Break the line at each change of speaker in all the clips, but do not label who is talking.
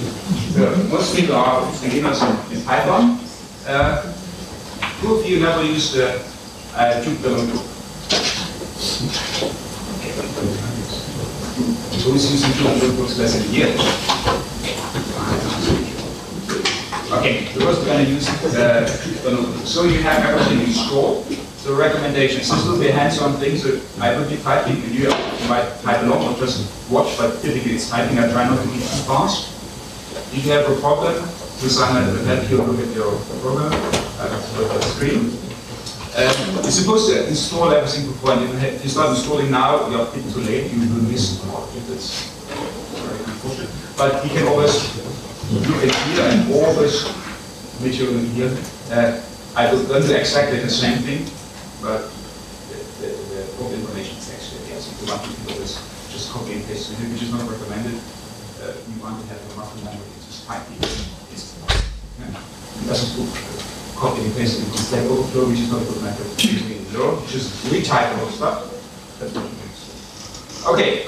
So most people are beginners in, in Python. Uh, who of you never used uh, uh, Jupyter Notebook? Who's using Jupyter Notebooks less than a year? Okay, the we're going to use uh, Jupyter Notebook. So you have everything installed. So recommendations. This will be a hands-on thing, so I will be typing, and you might type along or just watch, but typically it's typing. I try not to be too fast. If you have a problem, Susanna will help you look at your program, uh, the screen. Um, you're supposed to install everything before, and if you start installing now, you're a bit too late, you will miss a lot of unfortunate. But you can always look at here and always material in here. Uh, I will don't do exactly the same thing, but the, the, the information is actually there. So if you want to do this, just copy and paste it, which is not recommended. Uh, you want to have it. It's, yeah. It doesn't do copy and paste into Stack Overflow, which is not good method. You learn, just retype all stuff. Okay.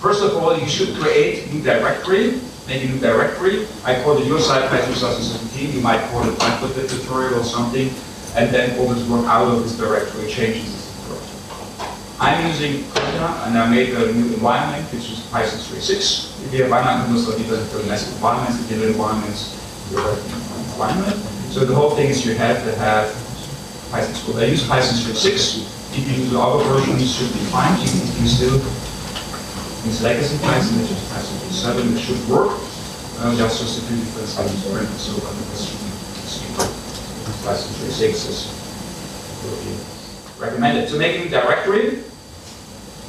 First of all, you should create a new directory. Make a new directory. I call it EuroSciPy 2017. You might call it Python tutorial or something and then always work out of this directory, changes. I'm using conda, and I made a new environment, which is Python 3.6. If you have one most of these are environments, you have environments, you have an environment. So the whole thing is you have to have Python school. I use Python 3.6. If you use the other version, it should be fine. You can, still use legacy Python, which is Python 3.7, it should work. Uh, just it for the print, so I think this should be Python 3.6 is recommended. To make a directory,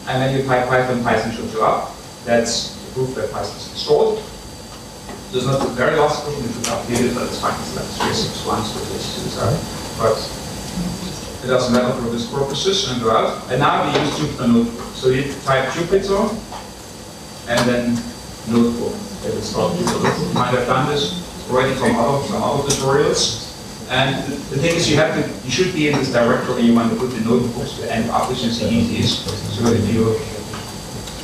and then you type Python, Python should show up. That's the proof that Python is installed. There's not the very last version, you should update it, but it's fine, it's like 361, so is sorry. But it doesn't matter for this purposes, and go out. And now we use Jupyter Notebook. So you type Jupyter, and then Notebook. It will start Jupyter Notebook. You might have done this already from other, other tutorials. And the, thing is, you have to, you should be in this directory. You want to put the notebooks to which is the easiest. So if you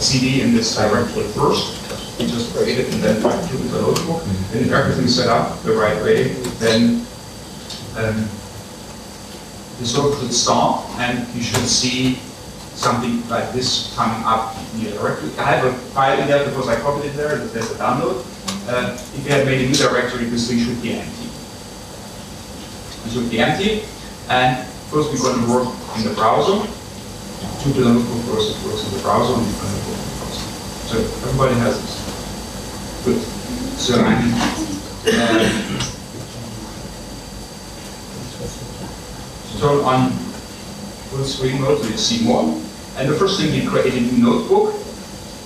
CD in this directory first, you just create it and then type the Notebook. And if everything's set up the right way, then um, the sort could start, and you should see something like this coming up in your directory. I have a file in there because I copied it there. There's a download. Uh, if you have made a new directory, this thing should be empty it should be empty. And first we're going to work in the browser. Notebook first it works in the browser and in the browser. So everybody has this. Good. So uh, turn on full screen mode so you see more. And the first thing you create a new notebook.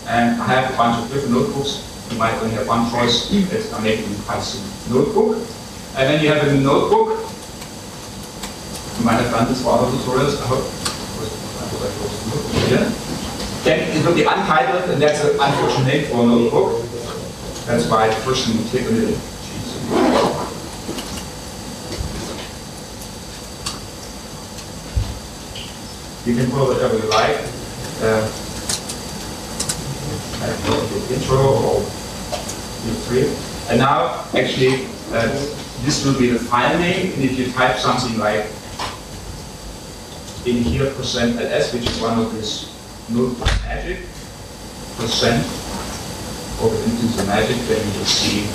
And I have a bunch of different notebooks. You might only have one choice. It's I'm making a notebook. And then you have a new notebook you might have done this for other tutorials, I hope. Yeah. Then it will be untitled, and that's an unfortunate name for a notebook. That's the click on it. You can call whatever you like. Uh, intro or feel free. And now, actually, uh, this will be the file name, and if you type something like in here percent ls, which is one of these notebook magic percent over into the magic, then you will see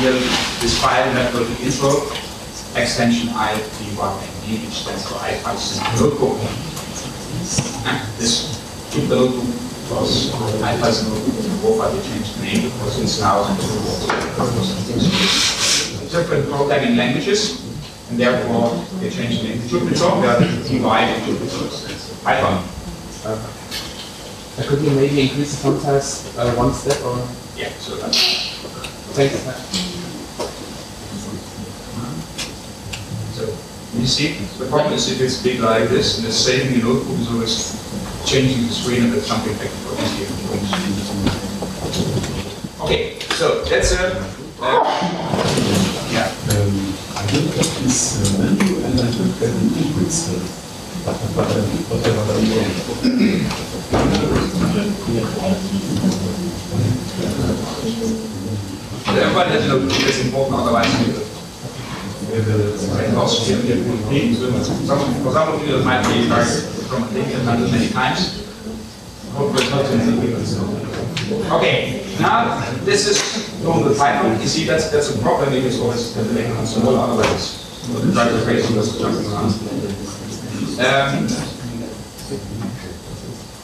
here this file network intro extension IP1MD, which stands for iPython notebook. And this notebook was iPython notebook before, but they changed the name because it's now different programming languages and therefore they changed the name to Jupyter, where the divide into Python.
Uh, could you maybe increase the font size uh, one step or?
Yeah, so that's.
Thanks.
So you see, the problem is if it's big like this and it's saving your notebook is always changing the screen and that's something technical easier. Okay, so that's a. Uh, yeah.
Um, I looked at this menu and I looked at the
everybody has to know it's important, otherwise. Some, for some of you, it might be very from a thing you've many times. It's not too many people. Okay, now this is normal Python. You see, that's that's a problem because always the make it small, otherwise the drag race was jumping around. Um,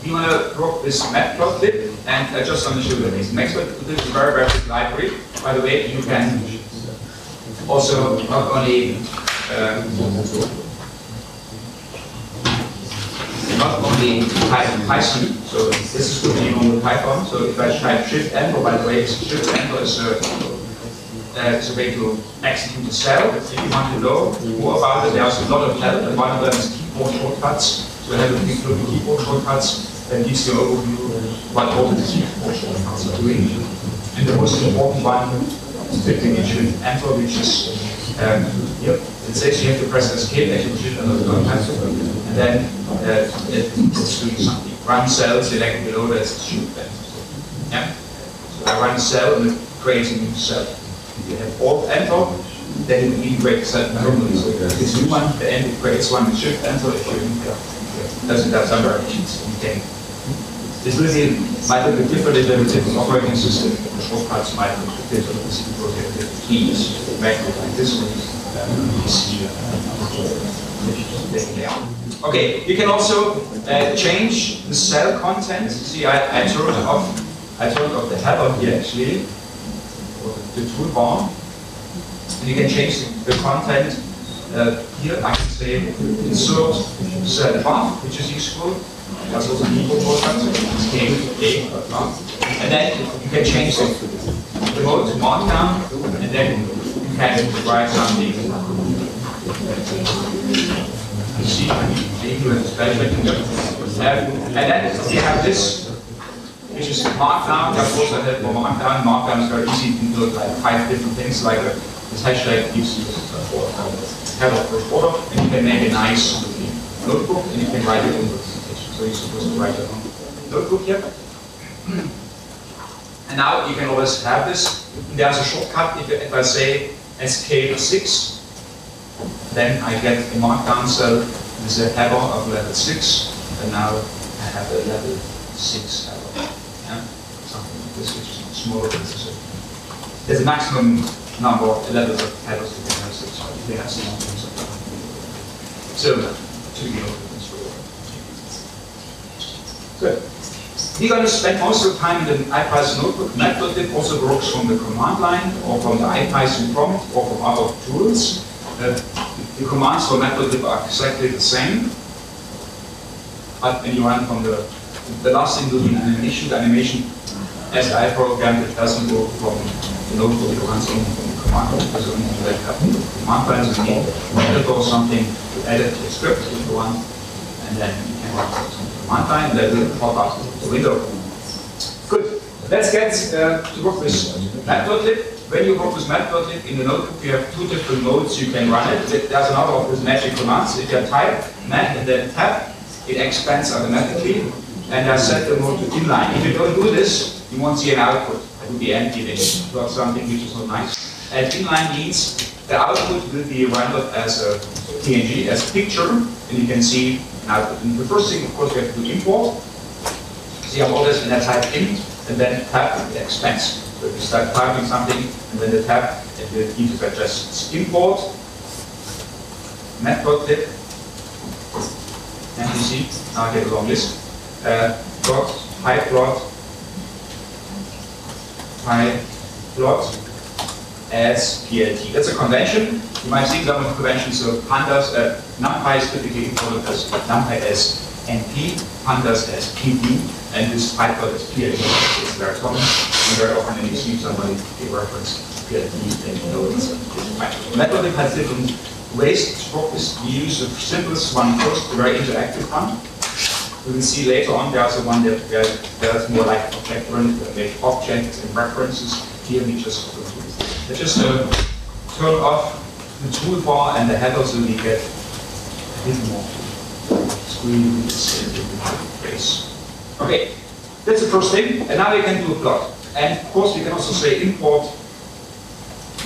you want to drop this matplotlib, and I just want to show you this. Matplotlib is a very, very good library. By the way, you can also not only um, not only type Python, so this is good even with Python. So if I type shift enter, by the way, shift enter is a, uh, a way to execute a cell. If you want to know more about it, there's a lot of help, and one of them is keyboard shortcuts. So have a quick look at keyboard shortcuts that gives you an overview of what all the keyboard shortcuts are doing. And the most important one is typically shift enter, which is um, yep, it says you have to press escape, enter the contact, and then uh, it, it's something. Run cell, select below, that's shift enter. Yeah? So I run cell and it creates a new cell. You have alt enter, then it a cell normally. So this new one, the end it creates one with shift enter, if you doesn't have some directions, you can this really might look different in a different operating system. The shortcuts might look different because you have different keys, macro like this one. Okay, you can also uh, change the cell content. See, I, I turned off, I turned off the header here actually, or the, toolbar, and you can change the, content. Uh, here I can say insert cell path, which is useful. That's also keyboard shortcut, it's K, A, and then you can change the, the mode to markdown, and then you can write something. You see, you have special um, and then you have this, which is markdown. Of course, I have for markdown. Markdown is very easy. You can do like five different things, like a, this hashtag gives you a header first order, and you can make a nice notebook, and you can write it in so you're supposed to write your own notebook here. And now you can always have this. There's a shortcut. If, if I say SK6, then I get a markdown cell with a header of level 6, and now I have a level 6 header. Yeah? Something like this, which is smaller than this. There's a maximum number of levels of headers you can have, so you have some similar to the open Good. We're going to spend most of the time in the IPython notebook. Matplotlib also works from the command line or from the IPython prompt or from other tools. Uh, the commands for Matplotlib are exactly the same. But when you run from the, the last thing an animation. The animation, as I programmed it, doesn't go from the notebook, it runs only from the command line. You need to have command line, so you need to or something to edit the script if you want, and then you can run something one time that will pop up the window. Good. Let's get uh, to work with Matplotlib. When you work with Matplotlib in the notebook, you have two different modes you can run it. There's another of these magic commands. If you type mat and then tab, it expands automatically. And I set the mode to inline. If you don't do this, you won't see an output. It will be empty then. You something which is not nice. And inline means the output will be rendered as a PNG, as a picture, and you can see now, the first thing, of course, we have to do import. See how all this, and then type in, and then tab the expense. So you start typing something, and then the tab, and the interface just import, matplotlib, and you see, now I get a long list, uh, plot, pyplot, pyplot, as PLT. That's a convention. You might see some of conventions. So pandas, uh, NumPy is typically imported as NumPy as NP, pandas as PD, and this pyplot as PLT. It's very common. And very often when you see somebody give reference PLT, then you know it's a Matplotlib has different ways to with. We use the simplest one first, the very interactive one. We will see later on there's a one that where there's more like object-oriented, make objects and references. Here we just I just uh, turn off the toolbar and the header so we get a bit more screen face. Okay, that's the first thing. And now we can do a plot. And of course we can also say import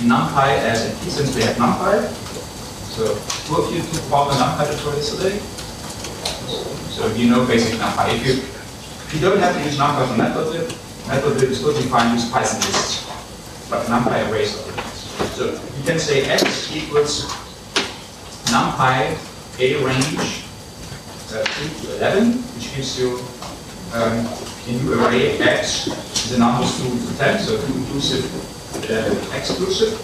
NumPy as a key since we have NumPy. So who of you took part in NumPy tutorial yesterday? So you know basic NumPy. If you, if you don't have to use NumPy for Matplotlib, Matplotlib is totally fine, use Python lists. But NumPy arrays are. So you can say x equals NumPy a range uh, 2 to 11, which gives you um, a new array x, the numbers 2 to 10, so 2 inclusive, 11 exclusive.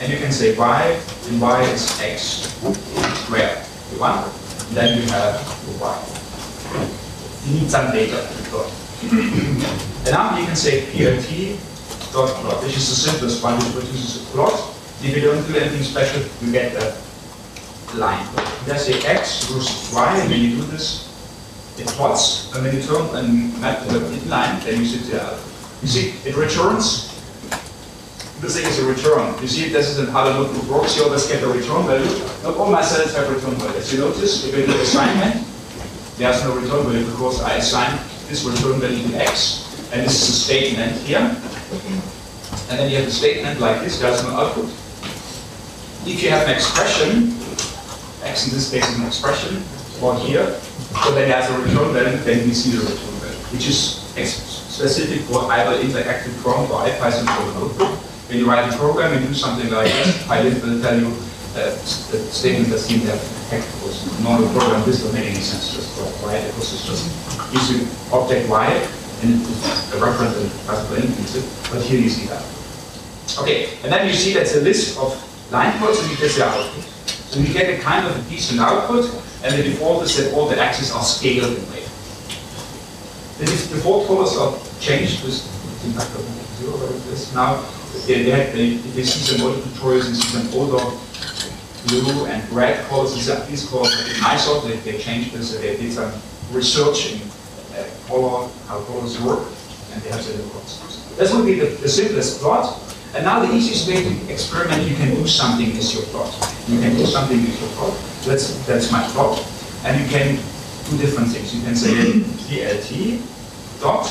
And you can say y, and y is x squared. You want? And then you have y. You need some data and now you can say plt dot plot, which is the simplest one, which produces a plot. If you don't do anything special, you get a line. Let's say x versus y, and when you do this, it and when you and map the inline, then you see the. You see, it returns. This thing is a return. You see, this is an how the notebook works. You always get a return value. Not all my cells have return values. You notice, if I do assignment, there's no return value because I assign this return value to x, and this is a statement here. And then you have a statement like this, there's no output. If you have an expression, x in this case is an expression, or here, so then there's a return value, then we see the return value, which is specific for either interactive prompt or IPython the notebook. When you write a program and do something like this, Python will tell you that the statement does seem to have effect because normal program this don't make any sense just for y because it's just you object y and a reference and possible inclusive, but here you see that. Okay, and then you see that's a list of line codes and you get the output. So you get a kind of a decent output, and the default is that all the axes are scaled in way. The default colors are changed with zero now. They, they, they, see some older tutorials and see some older blue and red colors. These, are, these colors are nicer. They, they changed this. They did some research in uh, color, how colors work, and they have the colors. This would be the, the simplest plot. And now the easiest way to experiment, you can do something with your plot. You can do something with your plot. That's, that's my plot. And you can do different things. You can say plt dot,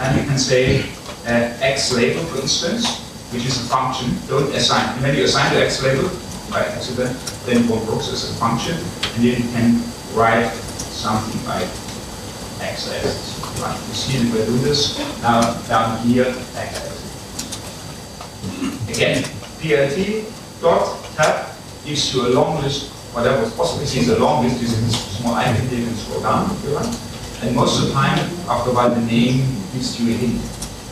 and you can say uh, x label, for instance, which is a function. Don't assign. When you assign the x label by accident, then it won't work as a function. And then you can write something like x axis. Right. You see that we do this. Now down here, x axis. Again, PLT dot tab gives you a long list, whatever is possible. Is a long list, is a small icon, can scroll down if you want. And most of the time, after a while, the name gives you a hint.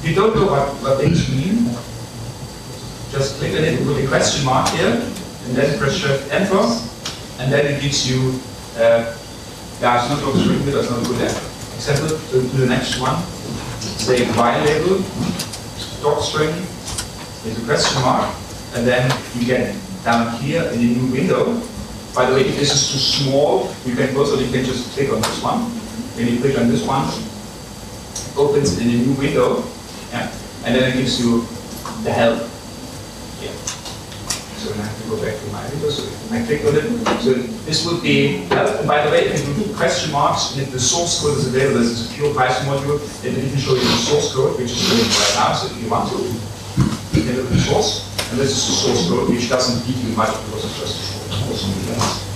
You don't know what, what things mean, just click on it with a question mark here, and then press shift enter, and then it gives you, uh, yeah, it's not a string, but it's not a good example. Except to the next one, say y label, dot string, there's a question mark, and then you get down here in the new window. By the way, if this is too small, you can also you can just click on this one. When you click on this one, it opens in a new window, yeah, and then it gives you the help. Yeah. So I have to go back to my window. So I click on it. So this would be help. And by the way, if you do question marks, and if the source code is available, this is a pure Python module, it can show you the source code, which is showing right now. So if you want to, you can look at the source, and this is the source code, which doesn't give you much because it's just awesome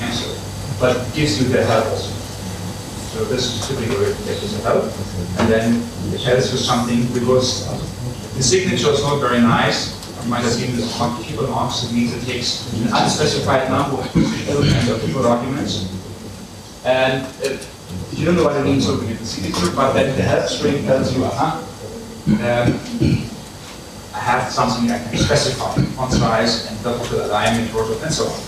answer, but gives you the help also. So this is typically where you get this help, and then it tells you something because the signature is not very nice. You might have seen this on keyboard marks. It means it takes an unspecified number of and of keyboard arguments. And if you don't know what it means, open it the signature, but then the help string tells you, uh-huh, um, I have something I can specify, font size and vertical alignment, and so on.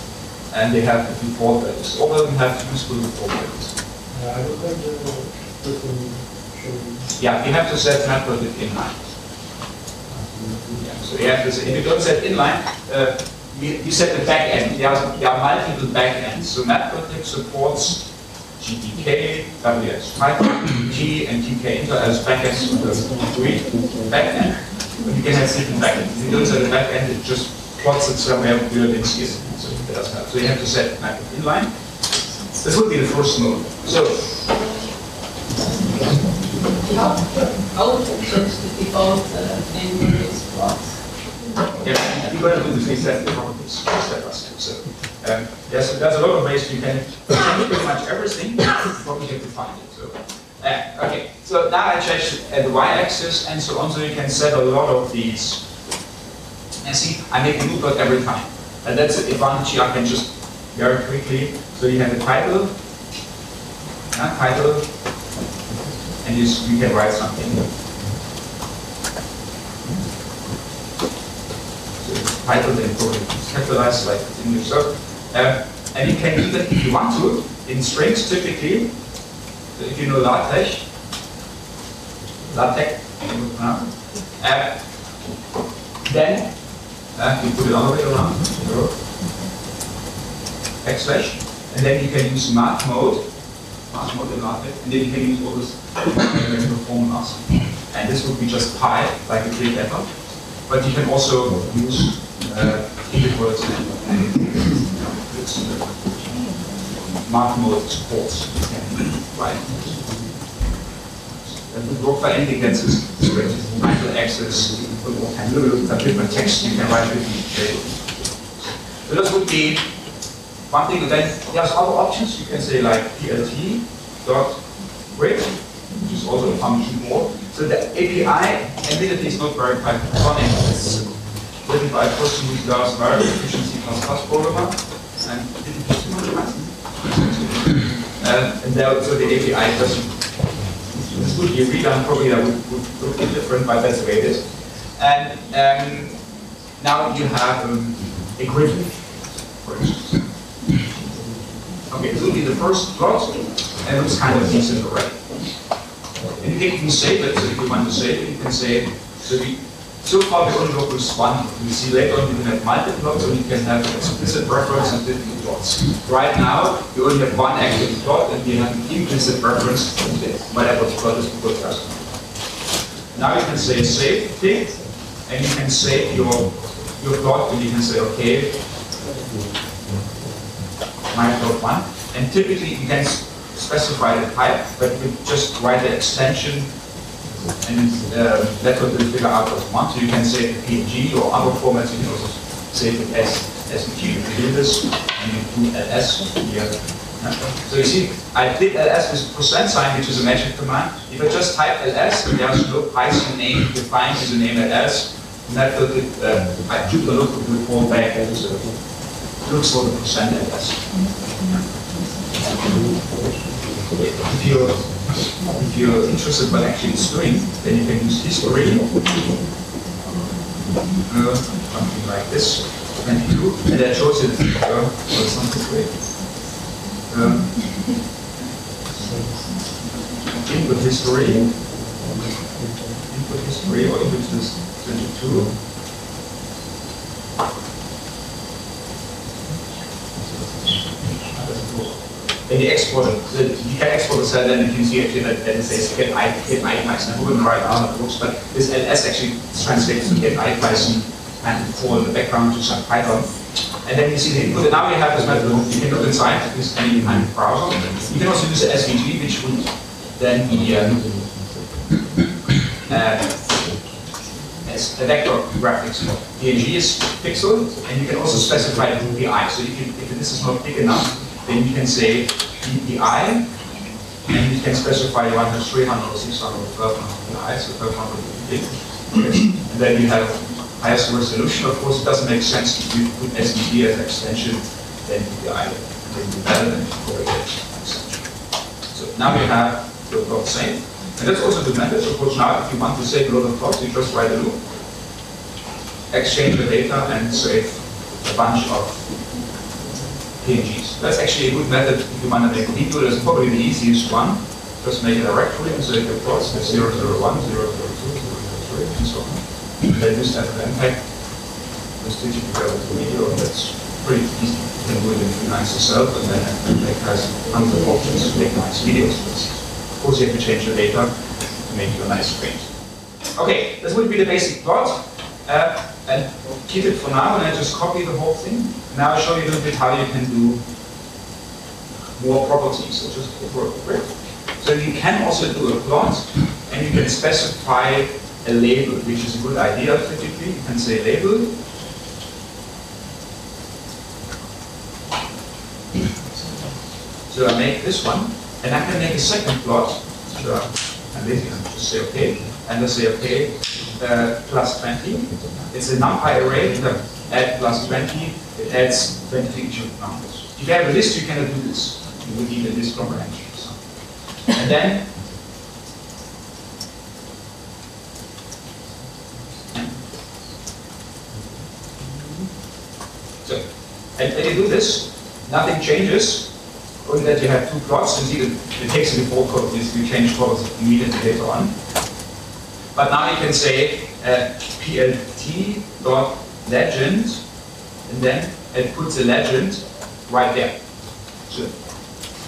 And they have the default values. All of them have useful default values.
I don't have the.
Yeah, you have to set matplotlib inline. Yeah, so you have to say, if you don't set inline, uh, you, you set the back end. There are, there are multiple back ends. So matplotlib supports GTK, WS, Python, T, and Tkinter as backends of the three back end. But you can have different back ends. If you don't set the back end, it just plots it somewhere where it is. So that doesn't. So you have to set matplotlib inline. This would be the first move. So
How, to change the default uh, name is plots?
Yeah, you're going to do the fix set the properties step by step. So um, there's, there's a lot of ways you can change pretty much everything, you probably have to find it. So, uh, okay, so now I changed at the y-axis and so on, so you can set a lot of these. And see, I make a new plot every time. And that's the advantage I can just very quickly. So you have the title, yeah, title, and you, you can write something. So title then probably capitalized like it's. So, um, and you can even, if you want to, in strings typically, if you know LaTeX, LaTeX, uh, then uh, you put it all the way around, backslash, and then you can use math mode, math mode in LaTeX, and then you can use all this numerical formulas. And this would be just pi, like a Greek letter, but you can also use uh, integrals and, and uh, math mode supports. And the work for anything that's script, title, access, and little bit different text you can write with table. So this would be one thing, and then there's other options. You can say like plt dot which is also a function more. So the API, admittedly, is not very Pythonic. It's written by a person who does very efficient plus programmer and didn't. Uh, and there, so the API doesn't. This would be redone probably that would, would look different, but that's the way. And um, now you have um, a grid, for instance. Okay, this will be the first plot, and it looks kind of decent already. And you can save it, so if you want to save it, you can say, so we, so far we only work with one. We see later on you can have multiple plots, or you can have explicit reference and different plots. Right now, you only have one active plot, and you have an implicit reference to whatever plot is put. Now you can say save thing, and you can save your your plot, and you can say, okay, my plot one. And typically you can specify the type, but you just write the extension and uh, that will figure out what you want. So you can save it PNG or other formats, you can also save it as SVG. You do this, and you do ls here. So you see, I did ls with percent sign, which is a magic command. If I just type ls, and there's no Python name defined as a name ls, and that will, uh, I Jupyter Notebook will fall back as a, looks for the percent ls. If you're, if you're interested what actually doing, then you can use history. Uh, something like this, and you, and that shows you the uh, or something great. Um, input history, input history, or input this 22. Then you export it. So you can export the cell, then you can see actually that, that it says get i get i Python. I'm moving right now, it looks, but this ls actually translates to get i Python and for the background to some Python. And then you see the input, and now we have this method. You can look inside this any the browser. You can also use the SVG, which would then be um, uh, as a vector graphics. PNG is pixel, and you can also specify the DPI. So you, if this is not big enough, then you can say DPI, and you can specify 100, 300, 600, 1200 DPI, so 1200 would big. And then you have highest resolution. Of course, it doesn't make sense to you put SVG as an extension, then DPI will be better than. So now we have the plot saved. And that's also the method. Of course, now if you want to save a lot of plots, you just write a loop, exchange the data, and save a bunch of PNGs. That's actually a good method if you want to make a video. That's probably the easiest one. Just make a directory and save your plots with 001, 002, 003, and so on. Then use that for impact. Just it with the video, that's pretty easy. You can do it in Freelance yourself, and then Impact has hundreds of options to make nice videos. Of course, you have to change the data to make your nice screen. Okay, this would be the basic plot. Uh, and keep it for now, and I just copy the whole thing. Now I'll show you a little bit how you can do more properties, so just over quick. So you can also do a plot, and you can specify a label, which is a good idea typically. You can say label. So I make this one, and I can make a second plot. So I'm lazy, I just say okay, and I say okay, uh, plus 20. It's a NumPy array that add plus 20, it adds 20 digit numbers. If you have a list, you cannot do this. You would need a list comprehension. So. And then So, and when you do this, nothing changes, only that you have two plots. You see that it takes a default code, this you change codes immediately later on. But now you can say uh, plt dot legend, and then it puts a legend right there. So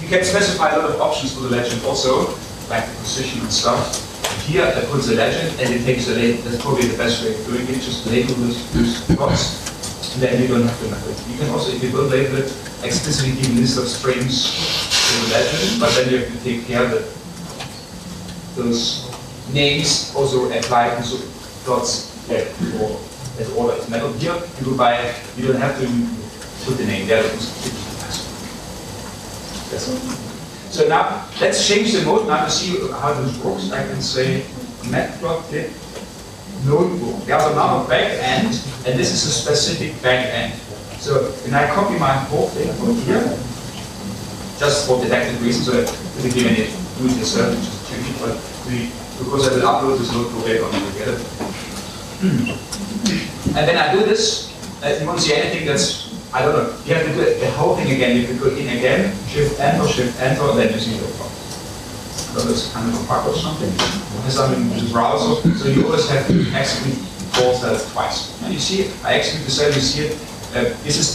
you can specify a lot of options for the legend also, like the position and stuff. Here it puts a legend and it takes a label. That's probably the best way of doing it. Just label those, those plots then you don't have to method. You can also, if you don't label it, explicitly give a list of strings to the legend, but then you have to take care that those names also apply to that or as order is metal. Here, you go by, you don't have to put the name there. That's all. So now, let's change the mode now to see how this works. I can say matplotlib notebook. There's another back end, and this is a specific back end. So when I copy my whole thing from here, just for detective reasons, so we give any do it yourself, just change it, but because I will upload this notebook later on, you will get it. And then I do this, uh, you won't see anything that's, I don't know, you have to do it, the whole thing again, you can go in again, shift enter, shift enter, and then you see the problem. So that's kind of a bug or something. Something in the browser, so you always have to execute four cells twice. And you see, it, I execute the cell, you see it, uh, this is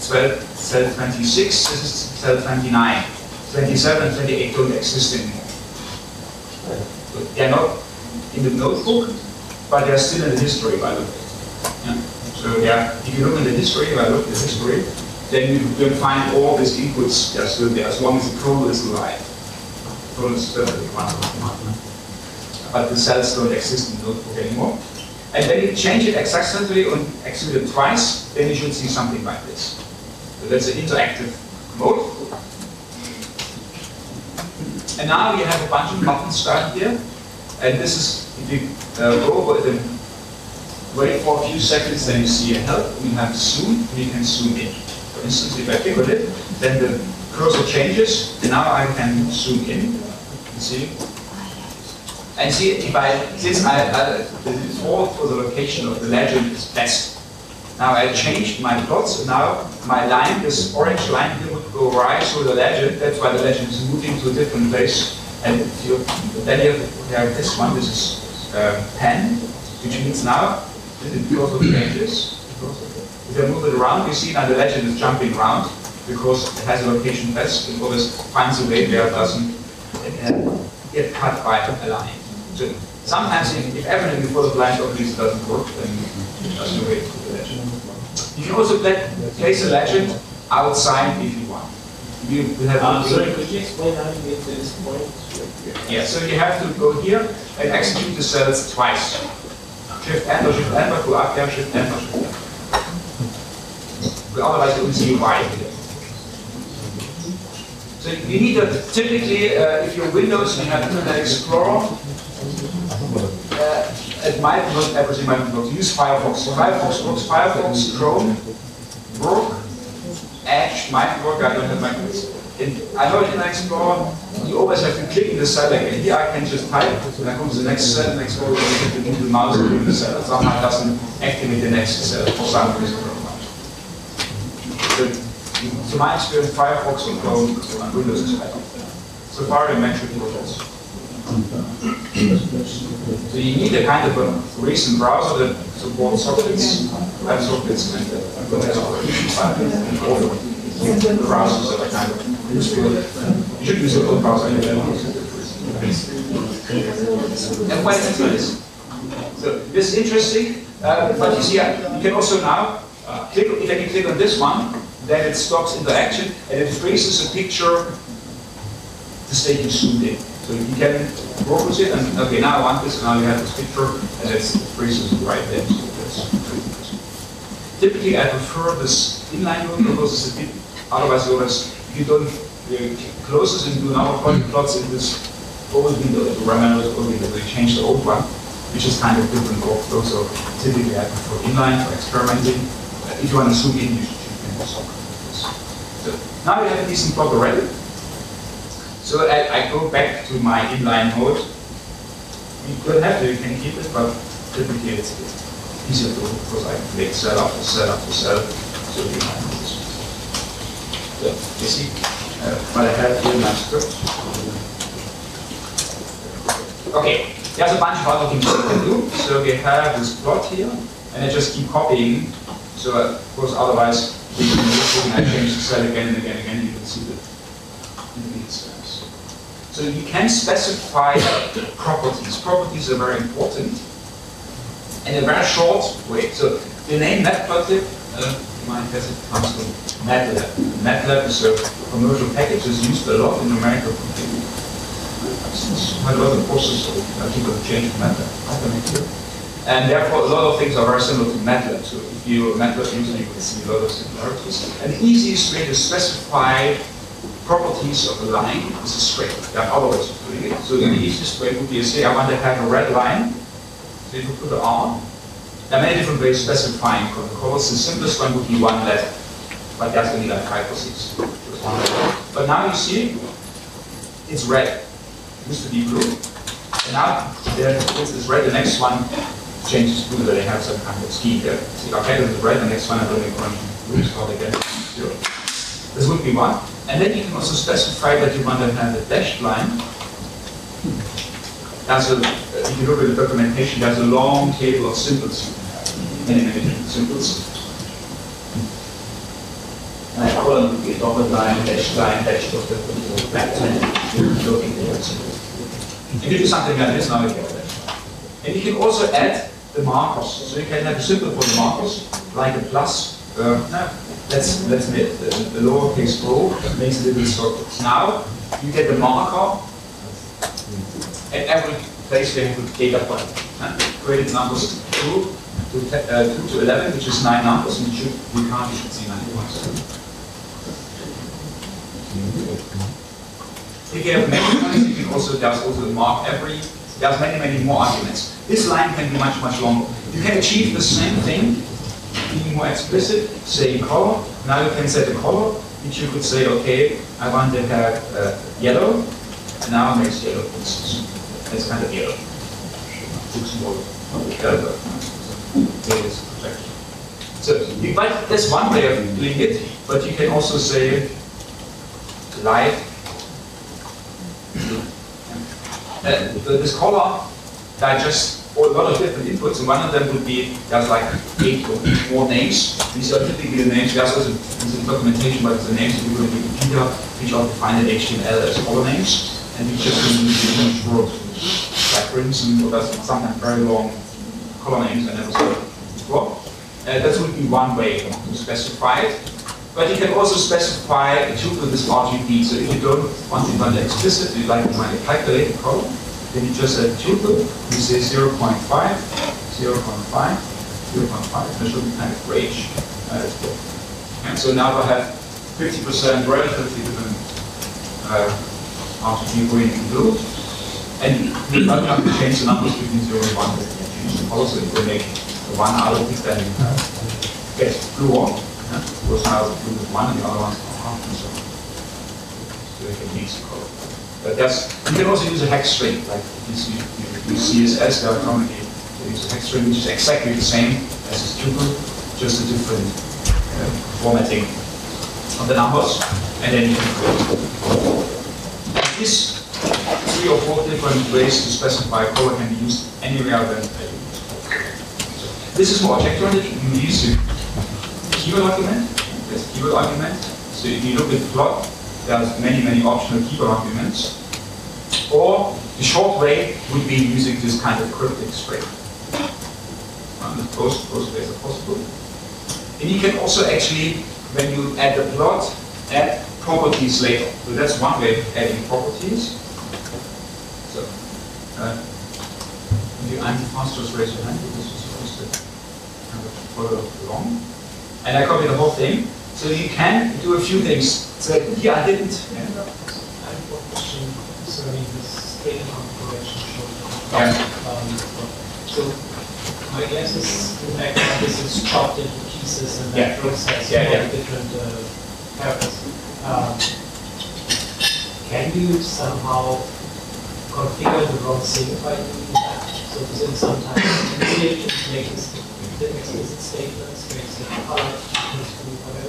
cell, cell 26, this is cell 29. 27 and 28 don't exist anymore. So they're not in the notebook, but they're still in the history, by the way. So yeah, if you look in the history, if I look at the history, then you can find all these inputs, they're still there, as long as the code is alive. Code is still one but the cells don't exist in the notebook anymore. And when you change it successfully and execute it twice, then you should see something like this. So that's an interactive mode. And now you have a bunch of buttons down here. And this is, if you uh, go over them, wait for a few seconds, then you see a help. We have zoom, we can zoom in. For instance, if I click on it, then the cursor changes, and now I can zoom in. See, and see, if I, since I, I the default for the location of the legend is best. Now I changed my plots, and now my line, this orange line here would go right through the legend, that's why the legend is moving to a different place. And you, then you have this one, this is uh, 10, which means now, because of the changes, if I move it around, you see now the legend is jumping around, because it has a location best, it always finds a way where it doesn't uh, get cut by a line. So sometimes if, if everything before the blind obviously doesn't work, then there's no way to put the legend. You can also place a legend outside if you want. You have
Um, sorry, could you explain how you get to this point?
yeah, so you have to go here and execute the cells twice. Shift enter, shift enter, up there, shift enter, shift enter. You will see why here. So you need a, typically, uh, if you're Windows, you have Internet Explorer, uh, it might not everything might not use Firefox. Firefox works, Firefox, Chrome, work, Edge might work, I don't have my I know in Internet Explorer, you always have to click in the cell again. Here I can just type, and then comes the next cell, next cell, and you can move the mouse between the cell. Somehow doesn't activate the next cell for some reason. So, to my experience, Firefox and Chrome on Windows is better. Safari and Mac. So you need a kind of a recent browser that supports sockets, web sockets, and uh, has the. You should use is this? So this is interesting, uh, but you see, uh, you can also now uh, click. If I can click on this one, then it stops interaction and it freezes a picture the state you zoomed in. So you can work with it and okay, now I want this, now you have this picture and it freezes right there. So that's. Typically I prefer this inline mode because it's a bit, otherwise you always, if you don't close closest and do now point plots in this old window, the Raman old window, we change the old one, which is kind of different workflow. So typically I prefer inline for experimenting. If you want to zoom in, you should you do this. So now we have a decent plot already. So I, I go back to my inline mode. You could have to, you can keep it, but typically it's easier to because I make cell after cell after cell. So you can this. So you see uh, what I have here in my script. Okay, there's a bunch of other things we can do. So we have this plot here, and I just keep copying. So of course, otherwise, we can look and I change the cell again and again and again. You can see the cells. So you can specify properties. Properties are very important. In a very short way. So the name Matplotlib, uh, you might guess it comes from MATLAB. MATLAB is a commercial package that's used a lot in America for since quite a lot of courses of people have changed MATLAB. And therefore, a lot of things are very similar to MATLAB. So if you're a MATLAB user, you can see a lot of similarities. And the easiest way to specify properties of a line is a string. There are other ways of doing it. So the easiest way would be to say, I want to have a red line. So you put the R, there are many different ways of specifying colors. The simplest one would be one letter. But that's only like five or six. But now you see, it's red. It used to be blue. And now is red, the next one changes blue, that they have some kind of scheme there. See, okay, this is red, the next one I don't make orange blue, it's called again zero. This would be one. And then you can also specify that you want to have a dashed line. There's a, uh, if you look at the documentation, there's a long table of symbols. Many, many different symbols. I call them the dotted line, dashed line, dashed dotted, back line, looking at the symbols. You can do something like this now. that. And you can also add the markers. So you can have a symbol for the markers, like a plus. Uh, let's let's make the, the lowercase o makes a little circle. Now you get the marker at every place where you put data point. Uh, created numbers two to uh, two to eleven, which is nine numbers, and should you can't you should see nine ones. If have many ones, you can also, there's also mark every, there's many, many more arguments. This line can be much, much longer. You can achieve the same thing, being more explicit, say color. Now you can set a color, which you could say, okay, I want to have uh, yellow, and now it makes yellow, instance. It's kind of yellow. Looks more yellow. So, you that's one way of doing it, but you can also say light uh, this color digests a lot of different inputs, and one of them would be, there's like eight or more names. These are typically the names, there's also a documentation, but the names we will be Wikipedia, which are defined in HTML as color names, and we just use the English word. Like for instance, or sometimes very long color names I never saw before. Uh, that would be one way to specify it. But you can also specify a tuple with RGB. So if you don't want it on the explicit, you like to find a calculated column, then you just add tuple, you say 0.5, 0.5, 0.5, there should be kind of range. Uh, and so now I have 50% relatively different uh, RGB green and blue. And you don't have to change the numbers between 0 and 1, but you can change the color, so will make the one out of it, then uh, get blue on. Yeah, Those are blue with one and the other ones are half and so on. So they can mix the color. But that's, you can also use a hex string, like you see, you use CSS, there are they use a hex string, which is exactly the same as this tuple, just a different uh, formatting of the numbers, and then you can. These three or four different ways to specify color can be used anywhere than This is for object-oriented, you use keyword argument, there's a keyword argument. So if you look at the plot, there's many, many optional keyword arguments. Or the short way would be using this kind of cryptic string. Um, both, both ways are possible. And you can also actually, when you add the plot, add properties later. So that's one way of adding properties. So, uh, you anti-fast, just raise your hand. This is supposed to of along. And I copy the whole thing. So you can do a few things. So here I didn't, yeah,
data configuration showed.
Yeah.
Um, So my guess is, in fact, this is chopped into pieces and
Yeah.
that process
Yeah, yeah.
different uh, characters. Um, Can you somehow configure the wrong thing by doing that? So within some time, immediately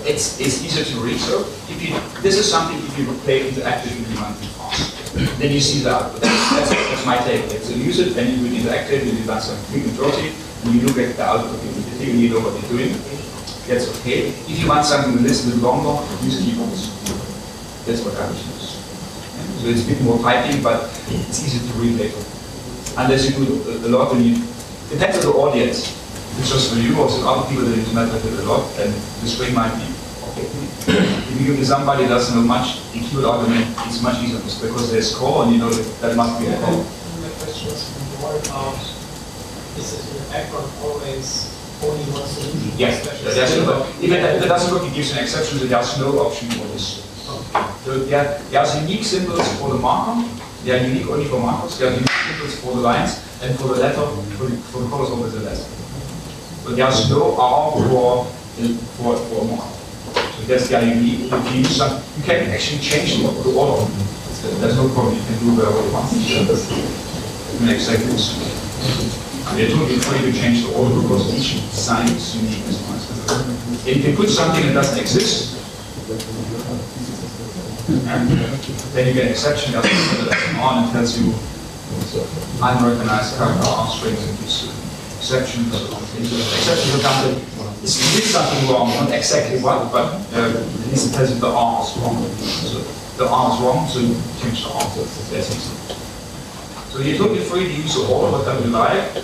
It's, it's easier to read, so if you, this is something if you play interactive with Humanity fast, then you see the output. That's, that's, my take. So use it, then you do it interactive, you do that some majority, and you look at the output immediately, and you know what you're doing. That's okay. If you want something a little bit longer, use keyboards. That's what I would use. So it's a bit more typing, but it's easy to read later. Unless you do a lot, and you, depends on the audience. If it's just for you, or some other people that use MATLAB a lot, then the string might be okay. If you give to somebody that doesn't know much, the keyword argument is much easier because there's core and you know that, that must be a core.
My question was more about, is it in the background always only one solution?
Yes,
Especially-
there's no, if it, if it doesn't work, it gives an exception, so there's no option for this. So there, there's unique symbols for the marker, they are unique only for markers, there are unique symbols for the lines, and for the letter, for the, for the colors of the letter. But there's no R for, for, for marker. So that's the if you use some, you can actually change the order. There's no problem, you can do whatever you want. Make seconds. They told you before you change the order because each sign is unique as well. If you put something that doesn't exist, and then you get an exception that is on and tells you unrecognized character R strings and to, it's you did something wrong, not exactly what, but uh, it tells you the R wrong. So the R wrong, so you change the R. That's easy. So you're totally free to use the order, whatever you like.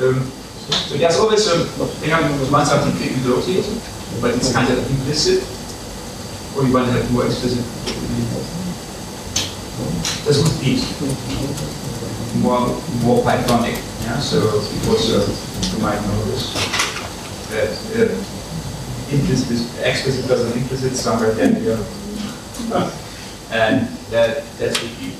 Um, so there's always a, thing I want something quick and dirty, but it's kind of implicit, or you want to have more explicit. Das would be more, more Pythonic, yeah, so it was, uh, you might this, that uh, implicit, explicit doesn't implicit somewhere down here. And that, that's you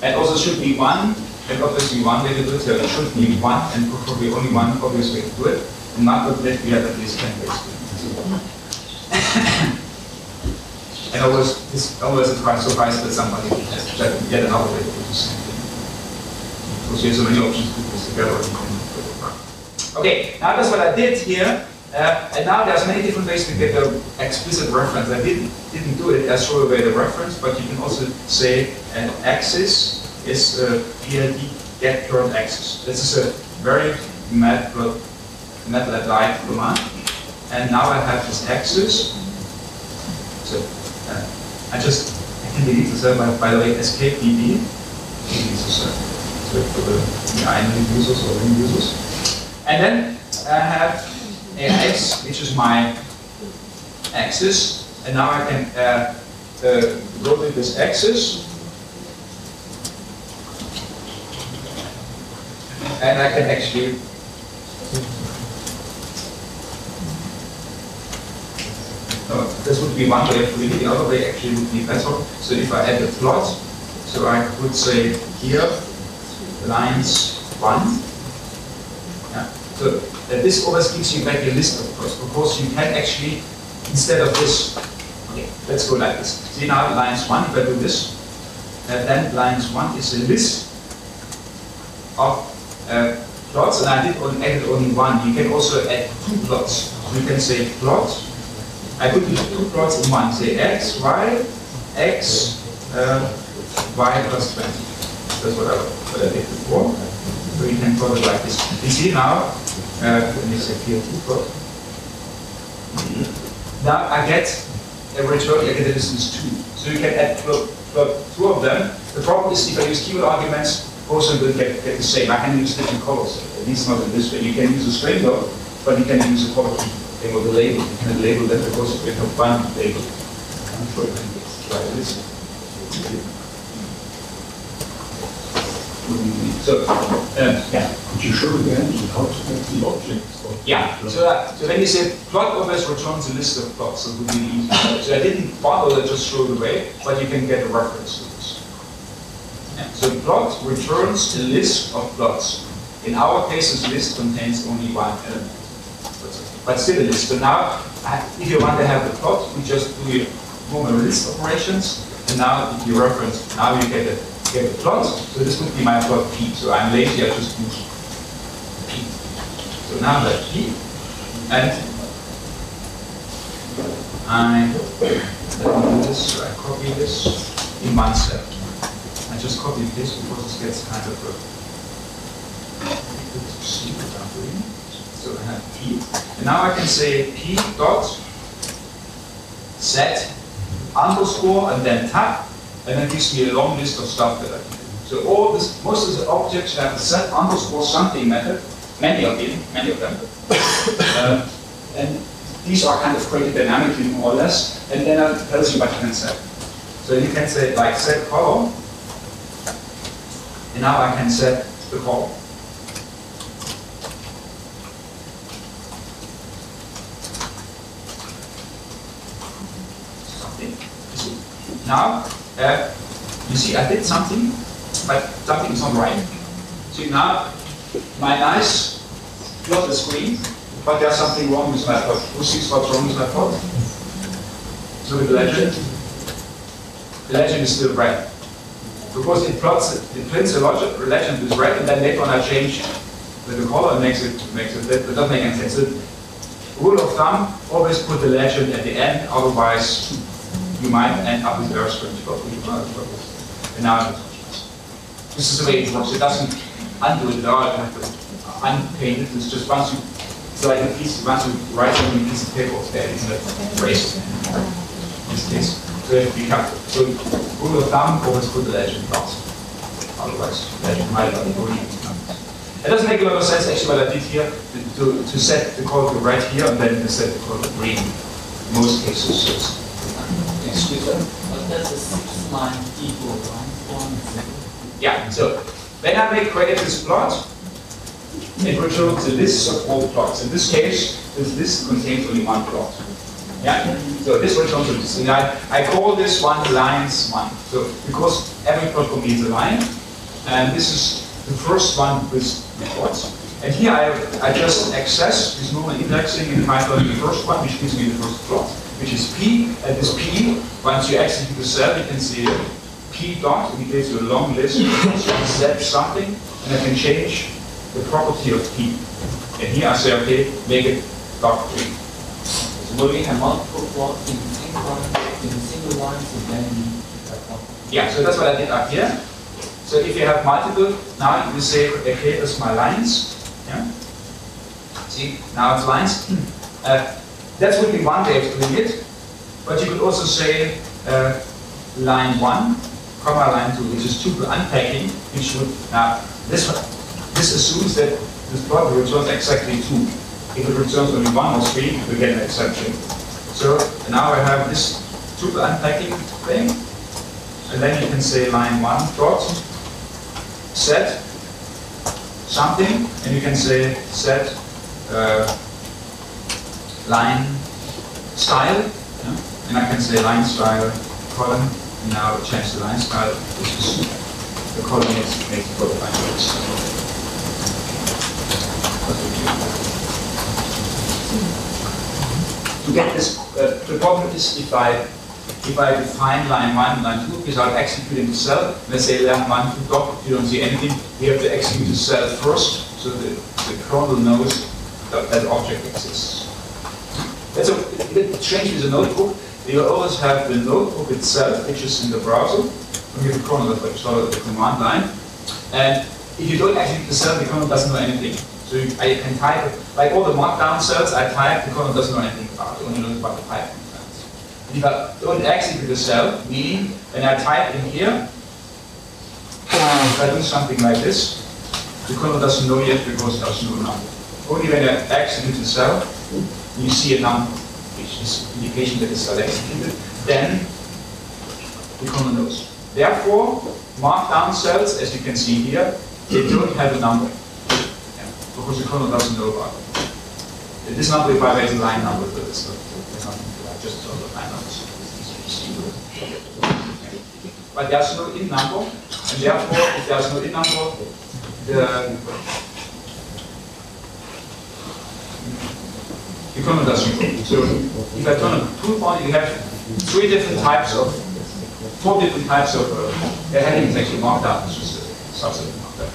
and also should be one, and obviously one it, so it should be one, and probably only one obvious way to do it, and not that we have at least 10 ways. And I was, this, I was quite surprised that somebody has yet another way to do the same thing. Because you have so many options to put this together. you can put it back. Okay, now that's what I did here. Uh, and now there's many different ways to get the explicit reference. I didn't, didn't do it, I threw away the reference, but you can also say an axis is uh, PLT get current axis. This is a very MATLAB, MATLAB-like command. And now I have this axis. So uh, I just, I can delete this, by, by the way, escape DB. This is uh, so for the the users or end users. And then I have an x, which is my axis, and now I can uh, uh, rotate this axis. And I can actually No, this would be one way of doing. The other way actually would be better. So if I add a plot, so I would say here, lines one. Yeah. So uh, this always gives you back a list of plots because you can actually, instead of this, okay, let's go like this. See now lines one, if I do this, uh, then lines one is a list of uh, plots, and I did only added only one. You can also add two plots. You can say plot I could use two plots in one, say x, y, x, uh, y plus 20. That's what I, what I did before. So you can plot it like this. You see now, uh, let me say two. Now I get a return, I get a distance 2. So you can add plot two of them. The problem is if I use keyword arguments, of them get, get the same. I can use different colors, at least not in this way. You can use a string though, but you can use a color thing with the label. You can label that because we have one label. I'm sure you can try this. So, uh, yeah.
Could you show again how to get the objects?
Yeah, so, that, so when you say plot always returns a list of plots, so it would be easy. So I didn't bother to just throw it away, but you can get a reference to this. Yeah, So plot returns a list of plots. In our case, this list contains only one element, but- but still a list. So now, if you want to have the plot, we just do your normal list operations, and now if you reference, now you get a, get a plot, so this would be my plot P. So I'm lazy, I just use P. So now that P, and I, let me do this, so I copy this in one step. I just copy this because this gets kind of a see what I'm doing. So I have P, and now I can say P dot set underscore and then tab, and then gives me a long list of stuff that I can do. So all this, most of the objects have set underscore something method, many of them, many of them. Um, and these are kind of created dynamically more or less, and then it tells you what you can set. So you can say like set color, and now I can set the. Something. Now, uh, you see, I did something, but something is not right. See now, my nice plot is green, but there's something wrong with my plot. Who sees what's wrong with my plot? So the legend. The legend is still red. Because it plots, it it prints a logic, legend with red, and then later on I change the, the color makes it, makes it, that doesn't make any sense. So, rule of thumb, always put the legend at the end, otherwise you might end up with error script, but we don't And now, this is the way it works. It doesn't undo it at all. You have to unpaint it. It's just once you, like a piece, once you write on a piece of paper, it's there, it's not erased. In this case, so you have to be careful. So, rule of thumb, always put the legend out. Otherwise, legend might not go in. It doesn't make a lot of sense actually what I did here, to, to set the color to red here and then to set the color to green. In most cases,
but that's a six line equal?
Yeah, so when I make create this plot, it returns a list of all plots. In this case, this list contains only one plot. Yeah, so this returns a list. And I, I call this one lines one. So because every plot contains a line, and this is the first one with plots. And here I, I just access this normal indexing in Python the first one, which gives me the first plot, which is P. And this P, once you execute the cell, you can see P dot indicates a long list, set something, and I can change the property of P. And here I say, okay, make it dot green.
So will we have multiple plots in the same line, in a single line, so then one?
Yeah, so that's what I did up here. So if you have multiple, now you say, okay, that's my lines. Yeah. See, now it's lines. Uh, that would be one way of doing it. But you could also say uh, line one, comma line two, which is tuple unpacking, which would now this this assumes that this plot returns exactly two. If it returns only one or three, we get an exception. So now I have this tuple unpacking thing, and then you can say line one dot set something, and you can say set uh, line style, yeah? and I can say line style column, and now change the line style, which is the column is makes both lines. To get this, uh, the problem is if I if I define line 1 and line 2 without executing the cell, let's say line 1, 2 dot, you don't see anything, we have to execute the cell first, so the, the kernel knows that that object exists. That's a bit strange with the notebook. You always have the notebook itself, which is in the browser, have the kernel that installed the command line. And if you don't actually the cell, the kernel doesn't know anything. So you, I can type, like all the markdown cells I type, the kernel doesn't know anything about, it only knows about the Python. If I don't execute the cell, meaning when I type in here, if I do something like this, the kernel doesn't know yet because there's no number. Only when I execute the cell, you see a number, which is indication that it's cell executed, then the kernel knows. Therefore, markdown cells, as you can see here, they don't have a number, yeah, because the kernel doesn't know about it. This number, by the way, is a line number, but it's not, it's not uh, just sort of line numbers. but there's no in number, and therefore, if there's no in number, the So if I turn a toolbar, you have three different types of, four different types of, uh, the heading is actually Markdown, it's is a subset Markdown.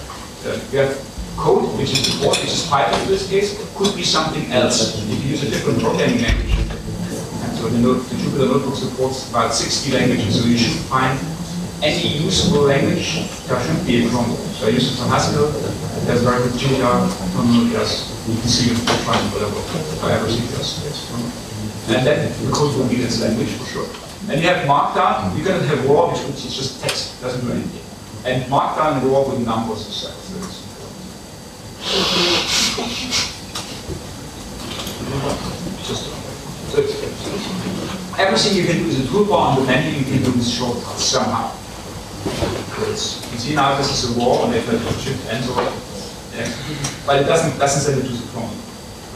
Uh, you have code, which is the code, which is Python in this case, could be something else if you use a different programming language. And so the, note, the Jupyter Notebook supports about 60 languages, so you should find any usable language, there should be a Chrome. So I use it for Haskell, there's very good Julia, Chrome, there's, you can see it fun, whatever, however it does. And then the code will be this language for sure. And you have Markdown, you're gonna have raw, which is just text, doesn't do anything. And Markdown and raw with numbers it's- Just, so everything you can do is a toolbar on the menu, you can do with shortcuts somehow. You see now this is a raw, and if I shift enter, yeah, but it doesn't, it to the clone,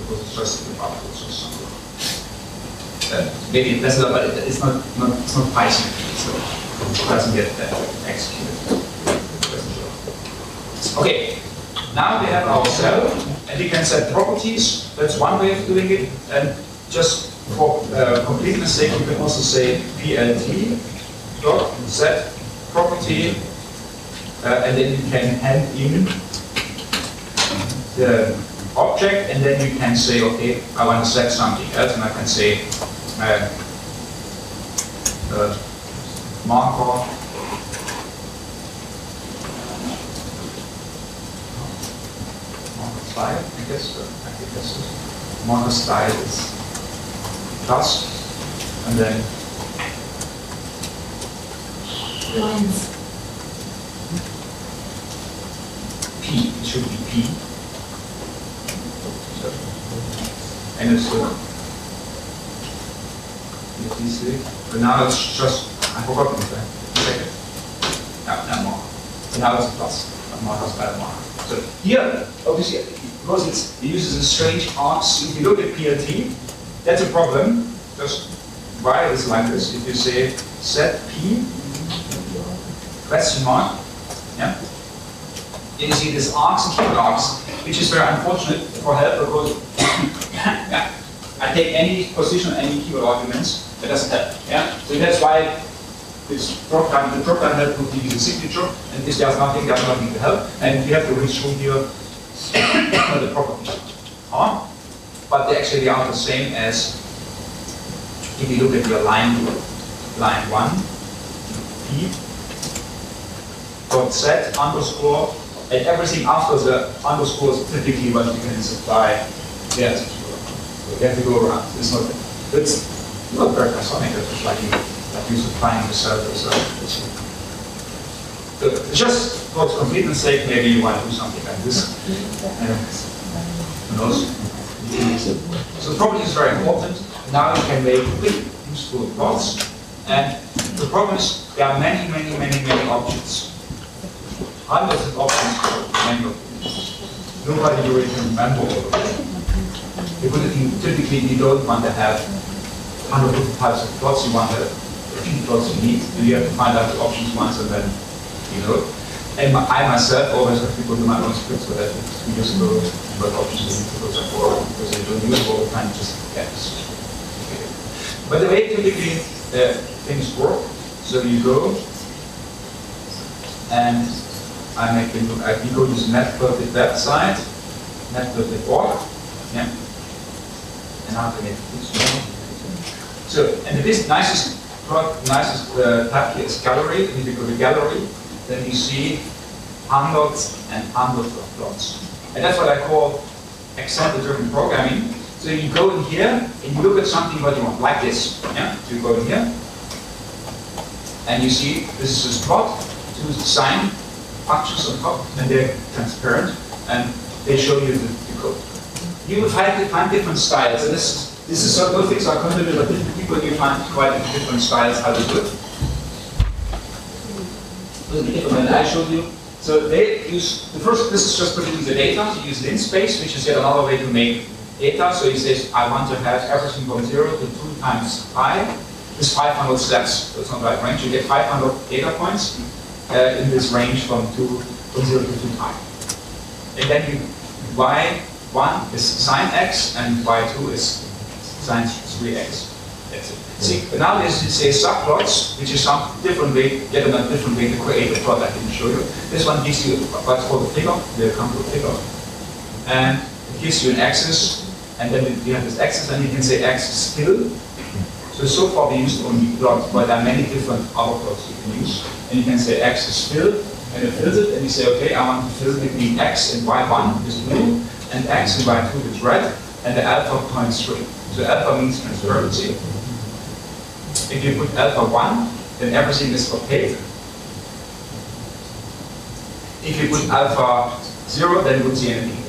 because it's just the output something. Uh, maybe it doesn't, but it- it's not, not, it's not Python, so it doesn't get that executed. Okay, now we have our cell, and we can set properties, that's one way of doing it, and just for uh, completeness sake, you can also say plt dot set property, uh, and then you can hand in the object, and then you can say, okay, I want to set something else, and I can say, uh, uh, marker style, I guess, uh, I think that's it. Marker style is plus, and then
Lines.
P, it should be P. So, And it's, me see, but now it's just, I forgot the second. No, no more. So now it's a plus, a marker style marker. So here, obviously, because it's, it uses a strange args, if you look at PLT, that's a problem. Just why it is like this, if you say set P, question mark, yeah, then you see this args and keyword args, which is very unfortunate for help because yeah, I take any position, any keyword arguments, that doesn't help. Yeah? So that's why this down, the program help would give you the signature, and if there's nothing, there's nothing to help, and you have to through here the properties. Huh? But they actually are the same as if you look at your line, line one, P, dot set underscore, and everything after the underscore is typically what you can supply there. You have to go around. It's not, it's not very Pythonic, it's just like you, like you supplying the. So it's, just for completeness sake, maybe you want to do something like this. Who knows? So the property is very important. Now you can make quick, useful plots. And the problem is there are many, many, many, many objects hundreds of options for many of. Nobody really can remember all of them. Because you typically you don't want to have hundreds of types of plots, you want the plots you need, and you have to find out the options once and then you know. And my, I myself always have to go to my own scripts for that, we just go what options need to go for, because they don't use all the time, just get this. But the way typically uh, things work, so you go and I make the, I can go to this matplotlib website, matplotlib.org, yeah. And make it So, and the best, nicest, nicest uh, tab here is gallery. If you go to gallery, then you see hundreds and hundreds of plots. And that's what I call example-driven programming. So you go in here and you look at something what you want, like this. Yeah. So you go in here, and you see this is this plot to sign functions on top, and they're transparent, and they show you the, the code. You will find, find different styles, and this, this is sort of things are contributed by different people, you find quite different styles how to do it. Different than I showed you. So they use, the first, this is just putting the data, you use linspace, which is yet another way to make data. So he says, I want to have everything from zero to two times pi, this 500 steps, that's not right range, you get 500 data points uh, in this range from 2, from 0 to 2 pi. And then you, y1 is sine x and y2 is sine 3x. That's it. See, but now there's say subplots, which is some different way, yet another different way to create a plot I didn't show you. This one gives you what's called a figure, we'll come to a figure. And it gives you an axis, and then you have this axis, and you can say x is fill. So, so far we used only plot, but there are many different other plots you can use. And you can say x is fill, and it fills it, and you say, okay, I want to fill between x and y1 is blue, and x and y2 is red, and the alpha points through. So alpha means transparency. If you put alpha 1, then everything is opaque. If you put alpha 0, then you would see anything.